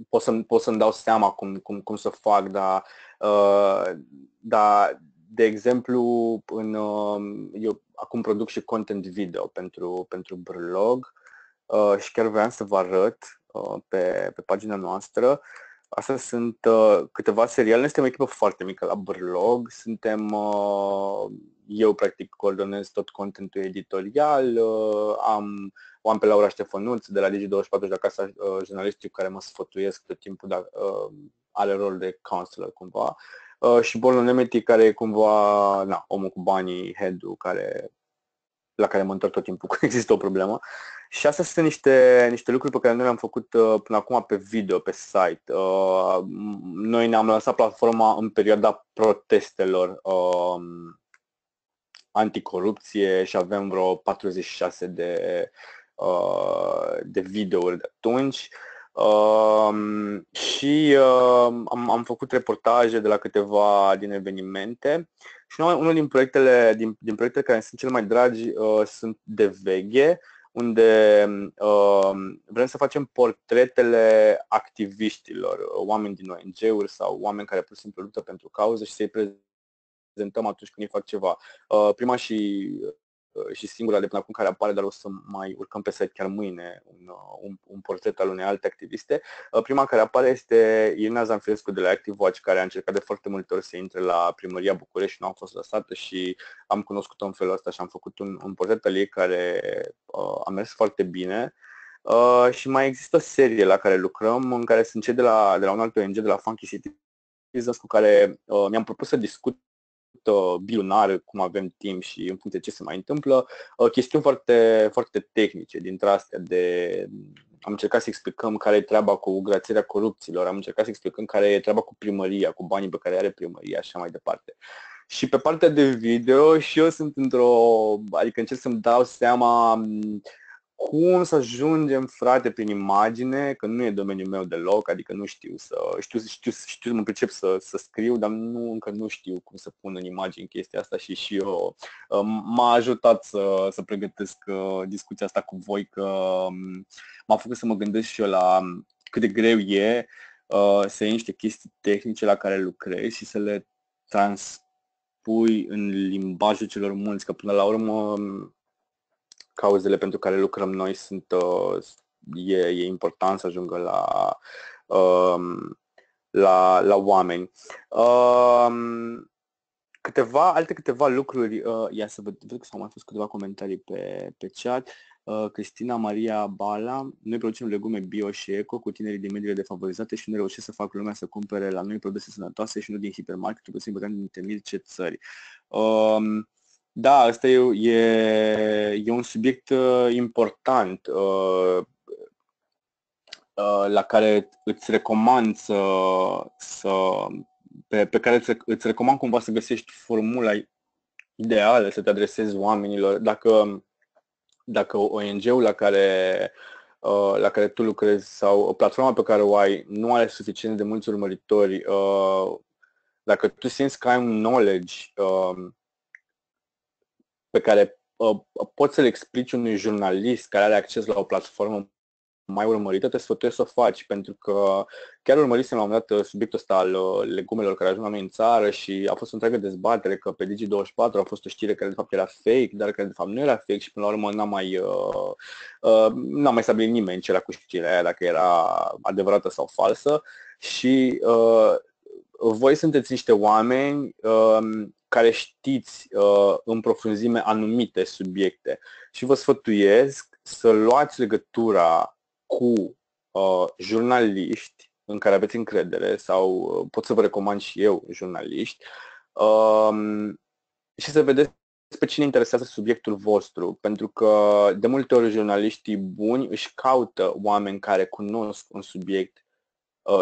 pot, să, pot să-mi dau seama cum, cum, cum să fac, dar, uh, dar de exemplu, în, uh, eu acum produc și content video pentru, pentru blog uh, și chiar vreau să vă arăt uh, pe, pe pagina noastră. Astea sunt uh, câteva seriale. Noi suntem o echipă foarte mică la Brlog. Suntem, uh, eu practic coordonez tot contentul editorial. Uh, am, o am pe Laura Ștefănuț de la Digi24 de la Casa uh, Jurnalistic care mă sfătuiesc tot timpul, dar uh, are rol de counselor cumva. Uh, și Bolul Nemeti care e cumva na, omul cu banii, head care la care mă întorc tot timpul când există o problemă. Și astea sunt niște, niște lucruri pe care noi le-am făcut uh, până acum pe video, pe site. Uh, noi ne-am lansat platforma în perioada protestelor uh, anticorupție și avem vreo 46 de, uh, de videouri de atunci. Uh, și uh, am, am făcut reportaje de la câteva din evenimente și unul din proiectele, din, din proiectele care sunt cele mai dragi uh, sunt de veghe, unde uh, vrem să facem portretele activiștilor, oameni din ONG-uri sau oameni care pur și simplu luptă pentru cauză și să-i prezentăm atunci când ei fac ceva. Uh, prima și Uh, și singura de până acum care apare, dar o să mai urcăm pe site chiar mâine un, uh, un, un portret al unei alte activiste. Uh, prima care apare este Irina Zanfirescu de la Active Watch, care a încercat de foarte multe ori să intre la primăria București și nu a fost lăsată și am cunoscut-o în felul ăsta și am făcut un, un portret al ei care uh, a mers foarte bine. Uh, și mai există o serie la care lucrăm, în care sunt cei de la, de la un alt ONG, de la Funky City cu care uh, mi-am propus să discut uh, bilunar, cum avem timp și în funcție de ce se mai întâmplă, uh, chestiuni foarte, foarte tehnice dintre astea de am încercat să explicăm care e treaba cu grațierea corupților, am încercat să explicăm care e treaba cu primăria, cu banii pe care are primăria și așa mai departe. Și pe partea de video și eu sunt într-o, adică încerc să-mi dau seama cum să ajungem, frate, prin imagine, că nu e domeniul meu deloc, adică nu știu să știu, știu, știu să mă pricep să, să scriu, dar nu, încă nu știu cum să pun în imagine chestia asta și și eu um, m-a ajutat să, să pregătesc uh, discuția asta cu voi, că um, m-a făcut să mă gândesc și eu la um, cât de greu e uh, să iei niște chestii tehnice la care lucrezi și să le transpui în limbajul celor mulți, că până la urmă cauzele pentru care lucrăm noi sunt, uh, e, e important să ajungă la, um, la, la oameni. Um, câteva, alte câteva lucruri, uh, ia să văd, văd că s-au mai fost câteva comentarii pe, pe chat. Uh, Cristina Maria Bala, noi producem legume bio și eco cu tinerii din mediile defavorizate și nu reușesc să fac lumea să cumpere la noi produse sănătoase și nu din hipermarket, trebuie să din temil ce țări. Um, da, asta e, e, e un subiect uh, important uh, uh, la care îți recomand să, să pe, pe care îți, îți recomand cumva să găsești formula ideală, să te adresezi oamenilor. Dacă, dacă ONG-ul la care, uh, la care tu lucrezi sau platforma pe care o ai nu are suficient de mulți urmăritori, uh, dacă tu simți că ai un knowledge uh, pe care uh, poți să-l explici unui jurnalist care are acces la o platformă mai urmărită, te sfătuiesc să o faci, pentru că chiar urmărisem la un moment dat uh, subiectul ăsta al uh, legumelor care ajung la noi în țară și a fost o întreagă dezbatere că pe Digi24 a fost o știre care de fapt era fake, dar care de fapt nu era fake și până la urmă n-a mai, uh, uh, n-a mai stabilit nimeni ce era cu știrea aia, dacă era adevărată sau falsă. Și uh, voi sunteți niște oameni uh, care știți uh, în profunzime anumite subiecte. Și vă sfătuiesc să luați legătura cu uh, jurnaliști în care aveți încredere sau uh, pot să vă recomand și eu jurnaliști uh, și să vedeți pe cine interesează subiectul vostru, pentru că de multe ori jurnaliștii buni își caută oameni care cunosc un subiect Uh,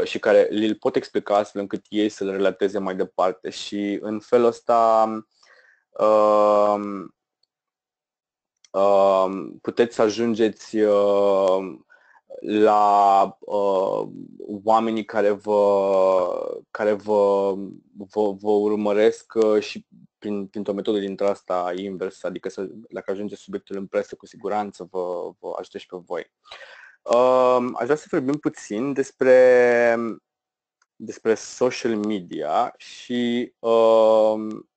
și care le pot explica astfel încât ei să le relateze mai departe și în felul ăsta uh, uh, puteți să ajungeți uh, la uh, oamenii care vă, care vă, vă, vă urmăresc uh, și prin, printr-o metodă dintre asta invers, adică să, dacă ajunge subiectul în presă, cu siguranță vă, vă ajute și pe voi. Um, aș vrea să vorbim puțin despre, despre social media și um,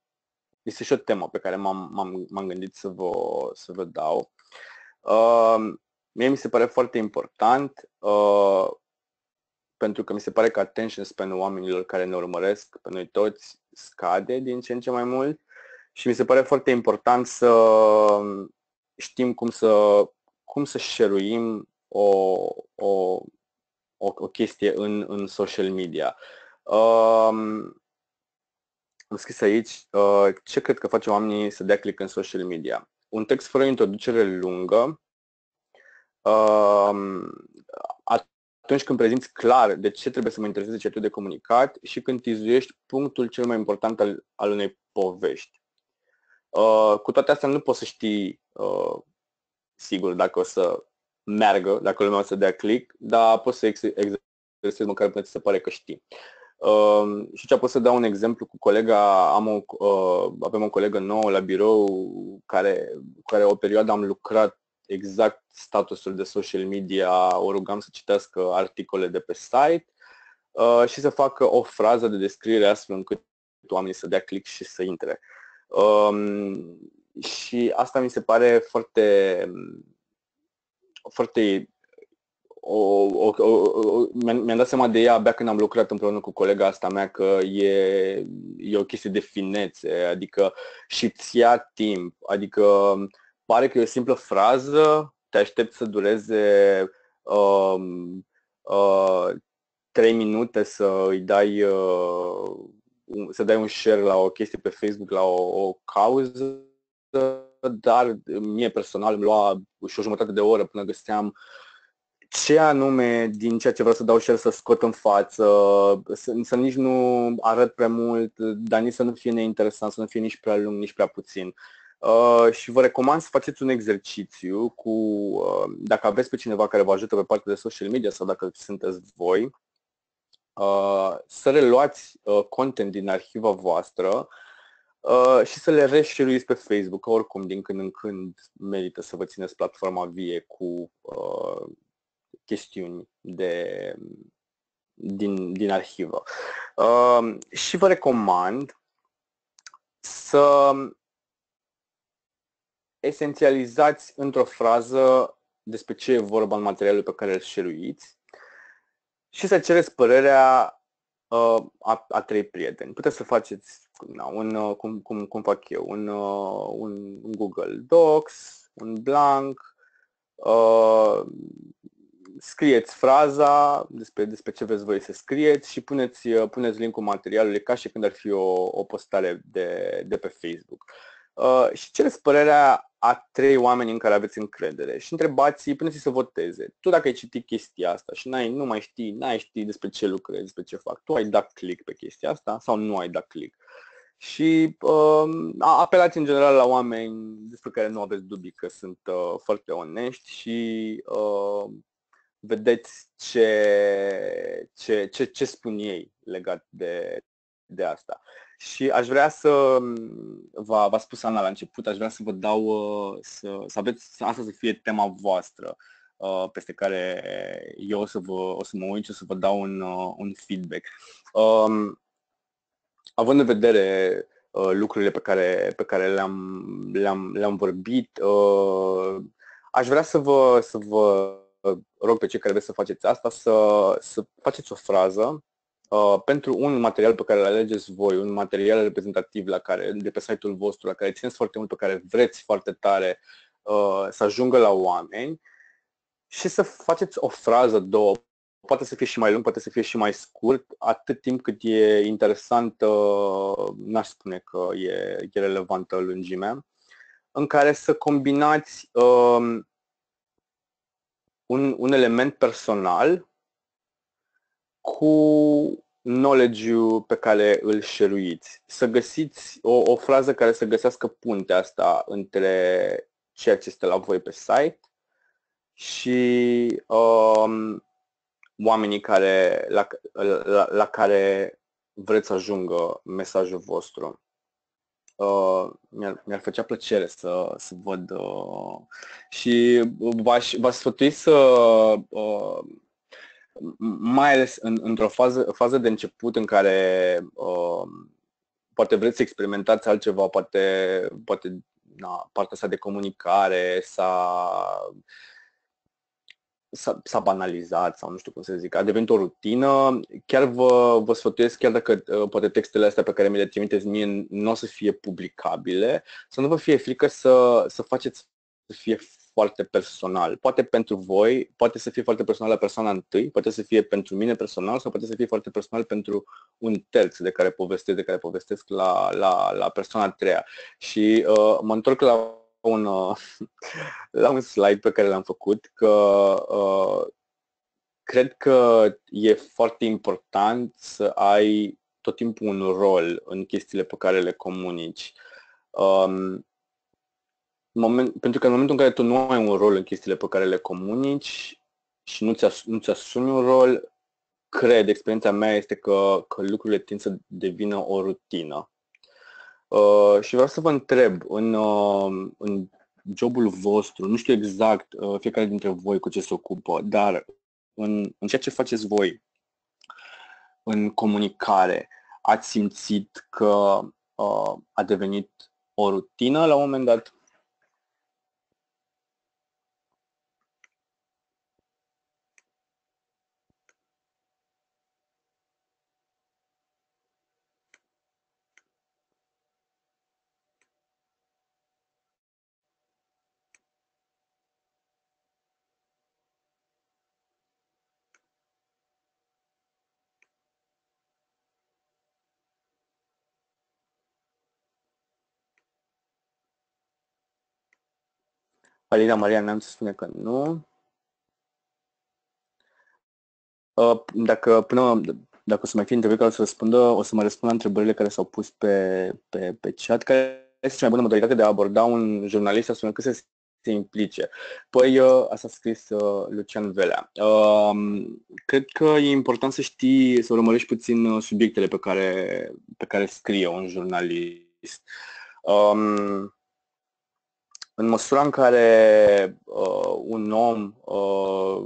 este și o temă pe care m-am, m-am, m-am gândit să vă, să vă dau. Um, mie mi se pare foarte important uh, pentru că mi se pare că attention span oamenilor care ne urmăresc, pe noi toți, scade din ce în ce mai mult și mi se pare foarte important să știm cum să, cum să share o, o, o, o chestie în, în social media. Um, am scris aici uh, ce cred că face oamenii să dea click în social media. Un text fără introducere lungă, uh, atunci când prezinți clar de ce trebuie să mă intereseze ce tu de comunicat și când tizuiești punctul cel mai important al, al unei povești. Uh, cu toate astea nu poți să știi uh, sigur dacă o să meargă, dacă lumea o să dea click, dar poți să exersezi măcar până ți se pare că știi. Uh, și ce pot să dau un exemplu cu colega, am o, uh, avem o colegă nouă la birou care, care o perioadă am lucrat exact statusul de social media, o rugam să citească articole de pe site uh, și să facă o frază de descriere astfel încât oamenii să dea click și să intre. Um, și asta mi se pare foarte, foarte o, o, o, o, mi-am dat seama de ea abia când am lucrat împreună cu colega asta mea că e, e o chestie de finețe, adică și ți ia timp, adică pare că e o simplă frază, te aștept să dureze um, uh, 3 minute să îi dai uh, să dai un share la o chestie pe Facebook, la o, o cauză, dar mie personal îmi lua și o jumătate de oră până găseam ce anume din ceea ce vreau să dau share să scot în față, să, să nici nu arăt prea mult, dar nici să nu fie neinteresant, să nu fie nici prea lung, nici prea puțin. Uh, și vă recomand să faceți un exercițiu cu, uh, dacă aveți pe cineva care vă ajută pe partea de social media sau dacă sunteți voi, uh, să reluați uh, content din arhiva voastră uh, și să le reșiruiți pe Facebook, că oricum din când în când merită să vă țineți platforma vie cu uh, chestiuni de, din, din arhivă. Uh, și vă recomand să esențializați într-o frază despre ce e vorba în materialul pe care îl șeruiți și să cereți părerea uh, a, a trei prieteni. Puteți să faceți na, un, uh, cum, cum, cum fac eu, un, uh, un, un Google Docs, un blank, uh, scrieți fraza despre, despre ce veți voi să scrieți și puneți, uh, puneți linkul materialului ca și când ar fi o, o postare de, de pe Facebook. Uh, și cereți părerea a trei oameni în care aveți încredere și întrebați-i, puneți să voteze. Tu dacă ai citit chestia asta și n-ai, nu mai știi, n-ai ști despre ce lucrezi, despre ce fac, tu ai dat click pe chestia asta sau nu ai dat click. Și uh, apelați în general la oameni despre care nu aveți dubii că sunt uh, foarte onești și uh, vedeți ce, ce, ce, ce spun ei legat de, de asta. Și aș vrea să, v-a, v-a spus Ana la început, aș vrea să vă dau, uh, să, să aveți, asta să fie tema voastră uh, peste care eu o să, vă, o să mă uit și o să vă dau un, uh, un feedback. Um, având în vedere lucrurile pe care, pe care le-am, le-am, le-am vorbit, aș vrea să vă, să vă rog pe cei care vreți să faceți asta să, să faceți o frază uh, pentru un material pe care îl alegeți voi, un material reprezentativ la care, de pe site-ul vostru, la care țineți foarte mult, pe care vreți foarte tare uh, să ajungă la oameni și să faceți o frază, două, poate să fie și mai lung, poate să fie și mai scurt, atât timp cât e interesant, uh, n-aș spune că e, e relevantă lungimea, în care să combinați uh, un, un element personal cu knowledge-ul pe care îl șeruiți. Să găsiți o, o frază care să găsească puntea asta între ceea ce este la voi pe site și um, oamenii care, la, la, la care vreți să ajungă mesajul vostru. Uh, mi-ar, mi-ar făcea plăcere să, să văd uh, și v-aș, v-aș sfătui să uh, mai ales în, într-o fază, fază de început în care uh, poate vreți să experimentați altceva, poate, poate na, partea asta de comunicare, sa s-a, s-a banalizat sau nu știu cum să zic, a devenit o rutină, chiar vă, vă sfătuiesc, chiar dacă uh, poate textele astea pe care mi le trimiteți mie nu o să fie publicabile, să nu vă fie frică să, să faceți să fie foarte personal. Poate pentru voi, poate să fie foarte personal la persoana întâi, poate să fie pentru mine personal sau poate să fie foarte personal pentru un terț de care povestesc, de care povestesc la, la, la persoana a treia. Și uh, mă întorc la un, uh, la un slide pe care l-am făcut că uh, cred că e foarte important să ai tot timpul un rol în chestiile pe care le comunici. Um, moment, pentru că în momentul în care tu nu ai un rol în chestiile pe care le comunici și nu ți, nu-ți asumi un rol, cred, experiența mea este că, că lucrurile tind să devină o rutină. Uh, și vreau să vă întreb, în, uh, în jobul vostru, nu știu exact uh, fiecare dintre voi cu ce se ocupă, dar în, în ceea ce faceți voi, în comunicare, ați simțit că uh, a devenit o rutină la un moment dat? Alina Maria Neamț se spune că nu. Uh, dacă până dacă o să mai fie întrebări care o să răspundă, o să mă răspund la întrebările care s-au pus pe, pe, pe chat, care este cea mai bună modalitate de a aborda un jurnalist astfel încât să se implice. Păi, uh, asta a scris uh, Lucian Velea. Um, cred că e important să știi, să urmărești puțin subiectele pe care, pe care scrie un jurnalist. Um, în măsura în care uh, un om uh,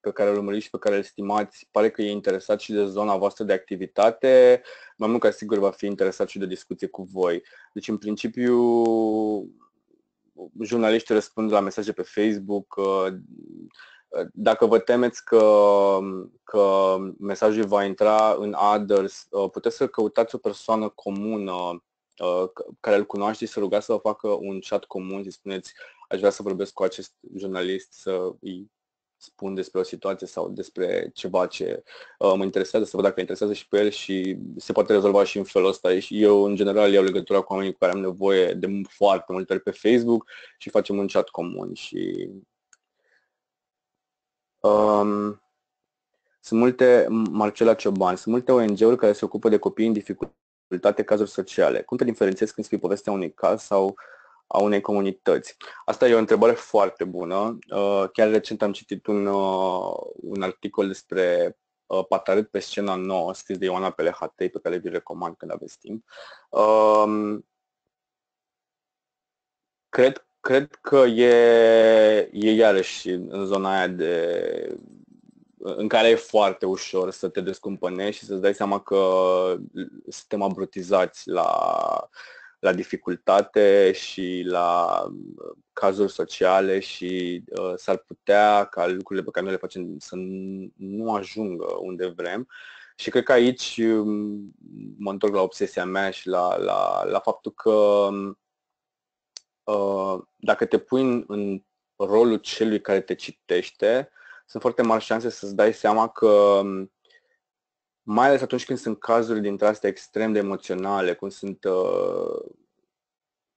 pe care îl urmăriți și pe care îl stimați pare că e interesat și de zona voastră de activitate, mai mult ca sigur va fi interesat și de discuție cu voi. Deci, în principiu, jurnaliștii răspund la mesaje pe Facebook. Uh, dacă vă temeți că, că mesajul va intra în others, uh, puteți să căutați o persoană comună Uh, care îl cunoaște și să rugați să vă facă un chat comun și spuneți aș vrea să vorbesc cu acest jurnalist să îi spun despre o situație sau despre ceva ce uh, mă interesează, să văd dacă interesează și pe el și se poate rezolva și în felul ăsta. Și eu, în general, iau legătura cu oamenii cu care am nevoie de foarte multe ori pe Facebook și facem un chat comun și um, sunt multe, Marcela Cioban, sunt multe ONG-uri care se ocupă de copii în dificultate dificultate, cazuri sociale. Cum te diferențiezi când scrii povestea unui caz sau a unei comunități? Asta e o întrebare foarte bună. Uh, chiar recent am citit un, uh, un articol despre uh, Pataret pe scena nouă, scris de Ioana Pelehatei, pe care vi recomand când aveți timp. Um, cred, cred că e, e iarăși în zona aia de în care e foarte ușor să te descumpănești și să-ți dai seama că suntem abrutizați la, la dificultate și la uh, cazuri sociale și uh, s-ar putea ca lucrurile pe care noi le facem să nu ajungă unde vrem. Și cred că aici um, mă întorc la obsesia mea și la, la, la faptul că uh, dacă te pui în, în rolul celui care te citește, sunt foarte mari șanse să-ți dai seama că mai ales atunci când sunt cazuri dintre astea extrem de emoționale, cum sunt uh,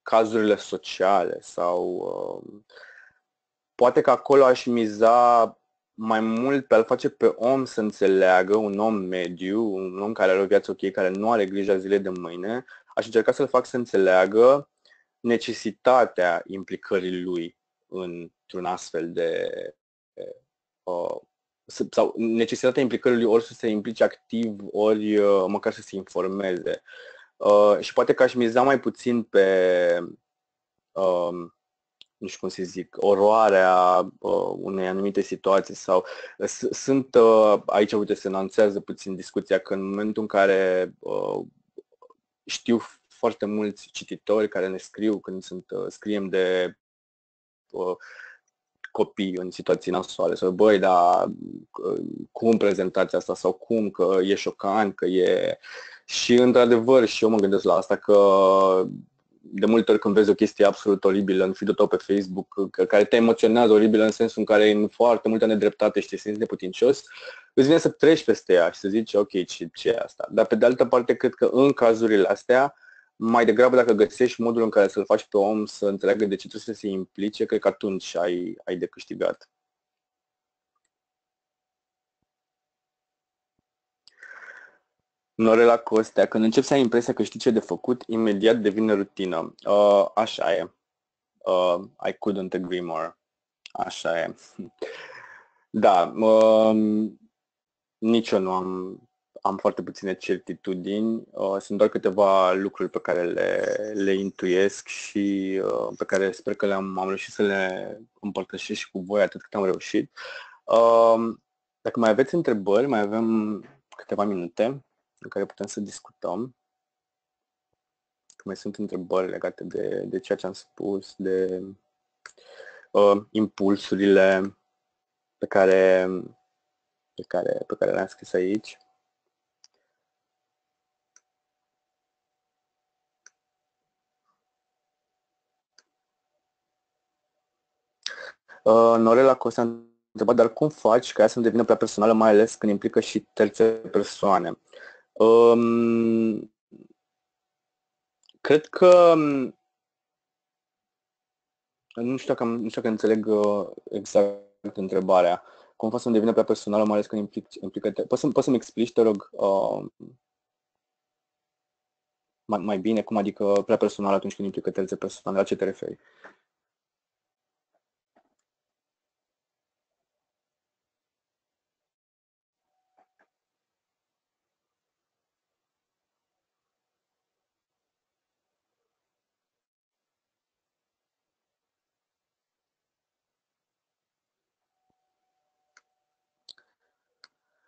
cazurile sociale sau uh, poate că acolo aș miza mai mult pe a-l face pe om să înțeleagă, un om mediu, un om care are o viață ok, care nu are grija zilei de mâine, aș încerca să-l fac să înțeleagă necesitatea implicării lui într-un astfel de Uh, sau necesitatea implicării ori să se implice activ, ori uh, măcar să se informeze. Uh, și poate că aș miza mai puțin pe, um, nu știu cum să zic, oroarea unei anumite situații sau sunt, aici uite se anunțează puțin discuția că în momentul în care știu foarte mulți cititori care ne scriu când sunt, scriem de copii în situații nasoale. Sau, băi, dar cum prezentați asta? Sau cum? Că e șocant, că e... Și, într-adevăr, și eu mă gândesc la asta că de multe ori când vezi o chestie absolut oribilă în feed tău pe Facebook, care te emoționează oribilă în sensul în care în foarte multă nedreptate și te simți neputincios, îți vine să treci peste ea și să zici, ok, ce, ce e asta? Dar pe de altă parte, cred că în cazurile astea, mai degrabă dacă găsești modul în care să-l faci pe om să înțeleagă de ce trebuie să se implice, cred că atunci ai, ai de câștigat. Norela Costea, când încep să ai impresia că știi ce de făcut, imediat devine rutină. Uh, așa e. Uh, I couldn't agree more. Așa e. Da, uh, nici eu nu am, am foarte puține certitudini. Uh, sunt doar câteva lucruri pe care le, le intuiesc și uh, pe care sper că le-am am reușit să le împărtășesc și cu voi atât cât am reușit. Uh, dacă mai aveți întrebări, mai avem câteva minute în care putem să discutăm. Că mai sunt întrebări legate de, de ceea ce am spus, de uh, impulsurile pe care, pe care, pe care le-am scris aici. Uh, Norela Costa a întrebat, dar cum faci ca ea să nu devină prea personală, mai ales când implică și terțe persoane? Um, cred că nu știu dacă, nu știu dacă înțeleg uh, exact întrebarea. Cum fac să devină prea personală, mai ales când implic, implică... Poți, să, poți să-mi explici, te rog, uh, mai, mai bine, cum adică prea personal atunci când implică terțe persoane, la ce te referi?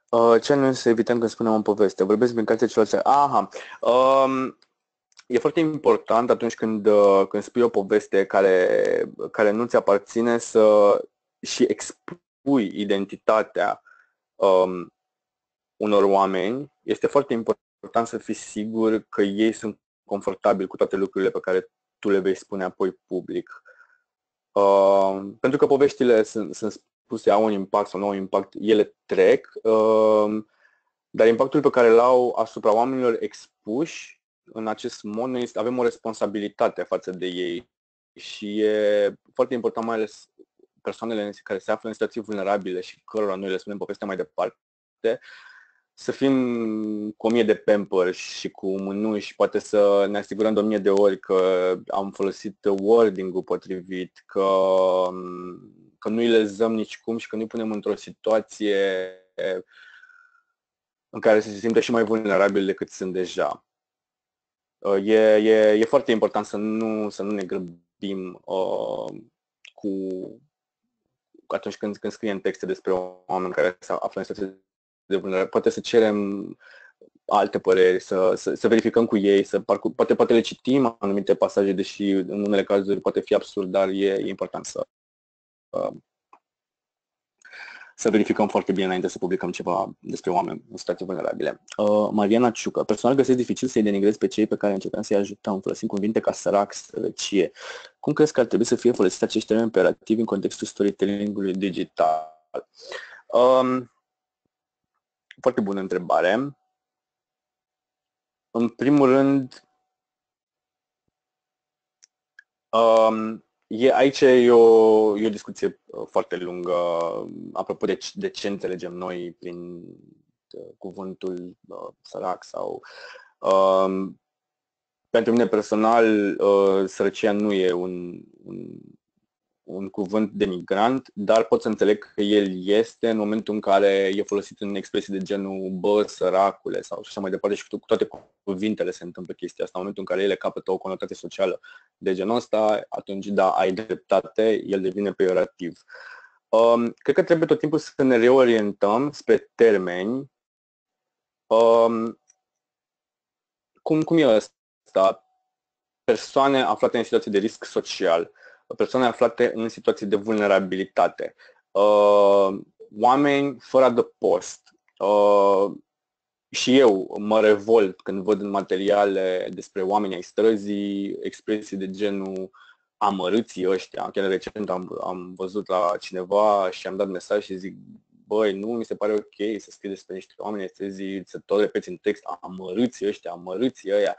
Uh, ce nu să evităm când spunem o poveste? Vorbesc prin carte celorlalți. Aha. Um, e foarte important atunci când, uh, când spui o poveste care, care nu ți aparține să și expui identitatea um, unor oameni. Este foarte important să fii sigur că ei sunt confortabili cu toate lucrurile pe care tu le vei spune apoi public. Uh, pentru că poveștile sunt, sunt spuse au un impact sau nu au un impact, ele trec, um, dar impactul pe care îl au asupra oamenilor expuși în acest mod, noi avem o responsabilitate față de ei. Și e foarte important, mai ales persoanele care se află în situații vulnerabile și cărora noi le spunem povestea mai departe, să fim cu o mie de pamper și cu mânuși, poate să ne asigurăm de o mie de ori că am folosit wording-ul potrivit, că um, că nu îi lezăm nici cum și că nu îi punem într-o situație în care să se simtă și mai vulnerabil decât sunt deja. Uh, e, e, e foarte important să nu, să nu ne grăbim uh, cu atunci când, când scriem texte despre oameni care se află în situație de vulnerare. Poate să cerem alte păreri, să, să, să verificăm cu ei, să parcu- poate, poate le citim anumite pasaje, deși în unele cazuri poate fi absurd, dar e, e important să, Uh, să verificăm foarte bine înainte să publicăm ceva despre oameni în situații vulnerabile. Uh, Mariana Ciucă. Personal găsesc dificil să-i denigrez pe cei pe care încercăm să-i ajutăm, folosind cuvinte ca sărac, sărăcie. Cum crezi că ar trebui să fie folosiți acești termeni imperativi în contextul storytelling-ului digital? Um, foarte bună întrebare. În primul rând, um, E, aici e o, e o discuție uh, foarte lungă, apropo de, de ce înțelegem noi prin uh, cuvântul uh, sărac sau... Uh, pentru mine personal, uh, sărăcia nu e un, un un cuvânt de migrant, dar pot să înțeleg că el este în momentul în care e folosit în expresii de genul bă, săracule sau așa mai departe și cu toate cuvintele se întâmplă chestia asta. În momentul în care ele capătă o conotație socială de genul ăsta, atunci da, ai dreptate, el devine peiorativ. Um, cred că trebuie tot timpul să ne reorientăm spre termeni. Um, cum, cum e ăsta? Persoane aflate în situații de risc social persoane aflate în situații de vulnerabilitate, oameni fără adăpost. Și eu mă revolt când văd în materiale despre oameni ai străzii expresii de genul amărâții ăștia. Chiar recent am, am văzut la cineva și am dat mesaj și zic băi, nu mi se pare ok să scrii despre niște oameni ai străzii, să tot repeți în text amărâții ăștia, amărâții ăia.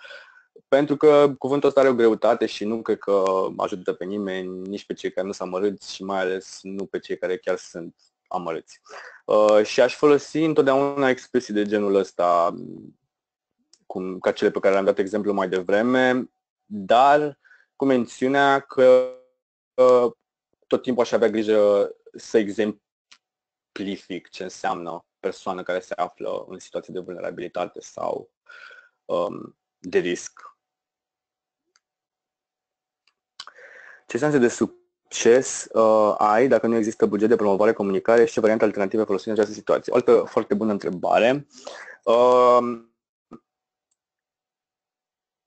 Pentru că cuvântul ăsta are o greutate și nu cred că ajută pe nimeni, nici pe cei care nu sunt amărâți și mai ales nu pe cei care chiar sunt amărâți. Uh, și aș folosi întotdeauna expresii de genul ăsta, cum, ca cele pe care le-am dat exemplu mai devreme, dar cu mențiunea că uh, tot timpul aș avea grijă să exemplific ce înseamnă persoană care se află în situație de vulnerabilitate sau um, de risc. Ce șanse de succes uh, ai dacă nu există buget de promovare, comunicare și ce variante alternative folosi în această situație? O altă foarte bună întrebare. Uh,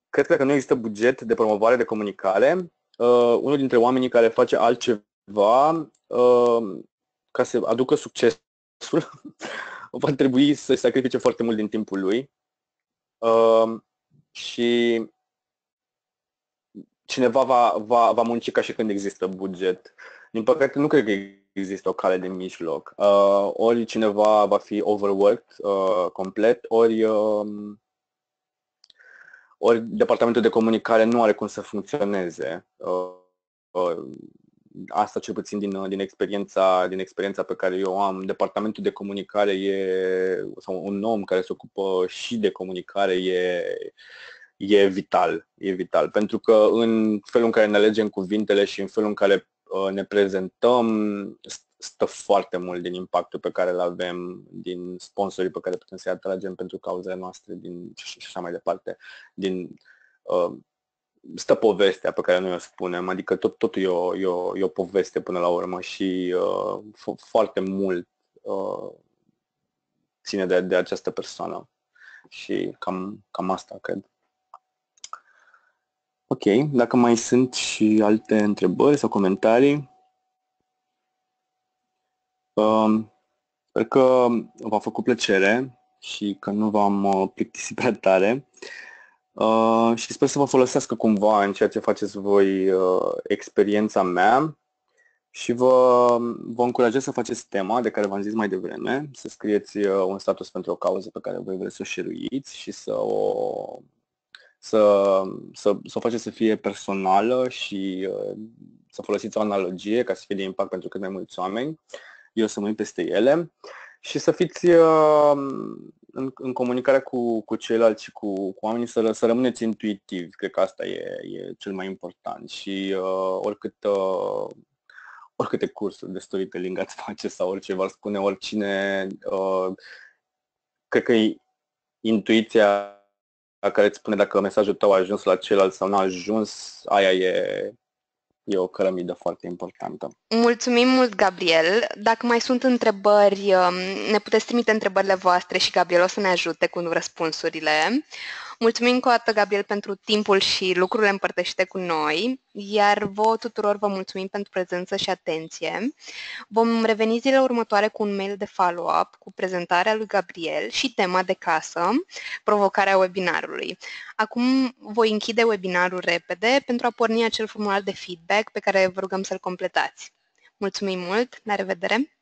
cred că dacă nu există buget de promovare, de comunicare, uh, unul dintre oamenii care face altceva uh, ca să aducă succesul va trebui să sacrifice foarte mult din timpul lui uh, și cineva va, va, va munci ca și când există buget. Din păcate, nu cred că există o cale de mijloc. Uh, ori cineva va fi overworked uh, complet, ori, uh, ori departamentul de comunicare nu are cum să funcționeze. Uh, uh, asta cel puțin din, din, experiența, din experiența pe care eu am. Departamentul de comunicare e, sau un om care se ocupă și de comunicare e, e vital, e vital, pentru că în felul în care ne alegem cuvintele și în felul în care uh, ne prezentăm stă foarte mult din impactul pe care îl avem, din sponsorii pe care putem să-i atragem pentru cauzele noastre din, și așa mai departe, din uh, stă povestea pe care noi o spunem, adică tot, totul e o, e, o, e o poveste până la urmă și uh, foarte mult uh, ține de, de această persoană. Și cam, cam asta cred. Ok, dacă mai sunt și alte întrebări sau comentarii. Um, sper că v-a făcut plăcere și că nu v-am uh, plictisit prea tare. Uh, și sper să vă folosească cumva în ceea ce faceți voi uh, experiența mea și vă, vă încurajez să faceți tema de care v-am zis mai devreme, să scrieți un status pentru o cauză pe care voi vreți să o șeruiți și să o să, să, să o faceți să fie personală și uh, să folosiți o analogie ca să fie de impact pentru cât mai mulți oameni. Eu să mă uit peste ele și să fiți uh, în, în comunicare cu, cu ceilalți și cu, cu oamenii, să, să rămâneți intuitivi. Cred că asta e, e cel mai important și uh, oricât uh, oricâte cursuri de storytelling ați face sau orice v-ar spune oricine, uh, cred că intuiția care îți spune dacă mesajul tău a ajuns la celălalt sau nu a ajuns, aia e, e o cărămidă foarte importantă. Mulțumim mult, Gabriel. Dacă mai sunt întrebări, um, ne puteți trimite întrebările voastre și Gabriel o să ne ajute cu răspunsurile. Mulțumim încă o dată, Gabriel, pentru timpul și lucrurile împărtășite cu noi, iar vouă tuturor vă mulțumim pentru prezență și atenție. Vom reveni zilele următoare cu un mail de follow-up cu prezentarea lui Gabriel și tema de casă, provocarea webinarului. Acum voi închide webinarul repede pentru a porni acel formular de feedback pe care vă rugăm să-l completați. Mulțumim mult, la revedere!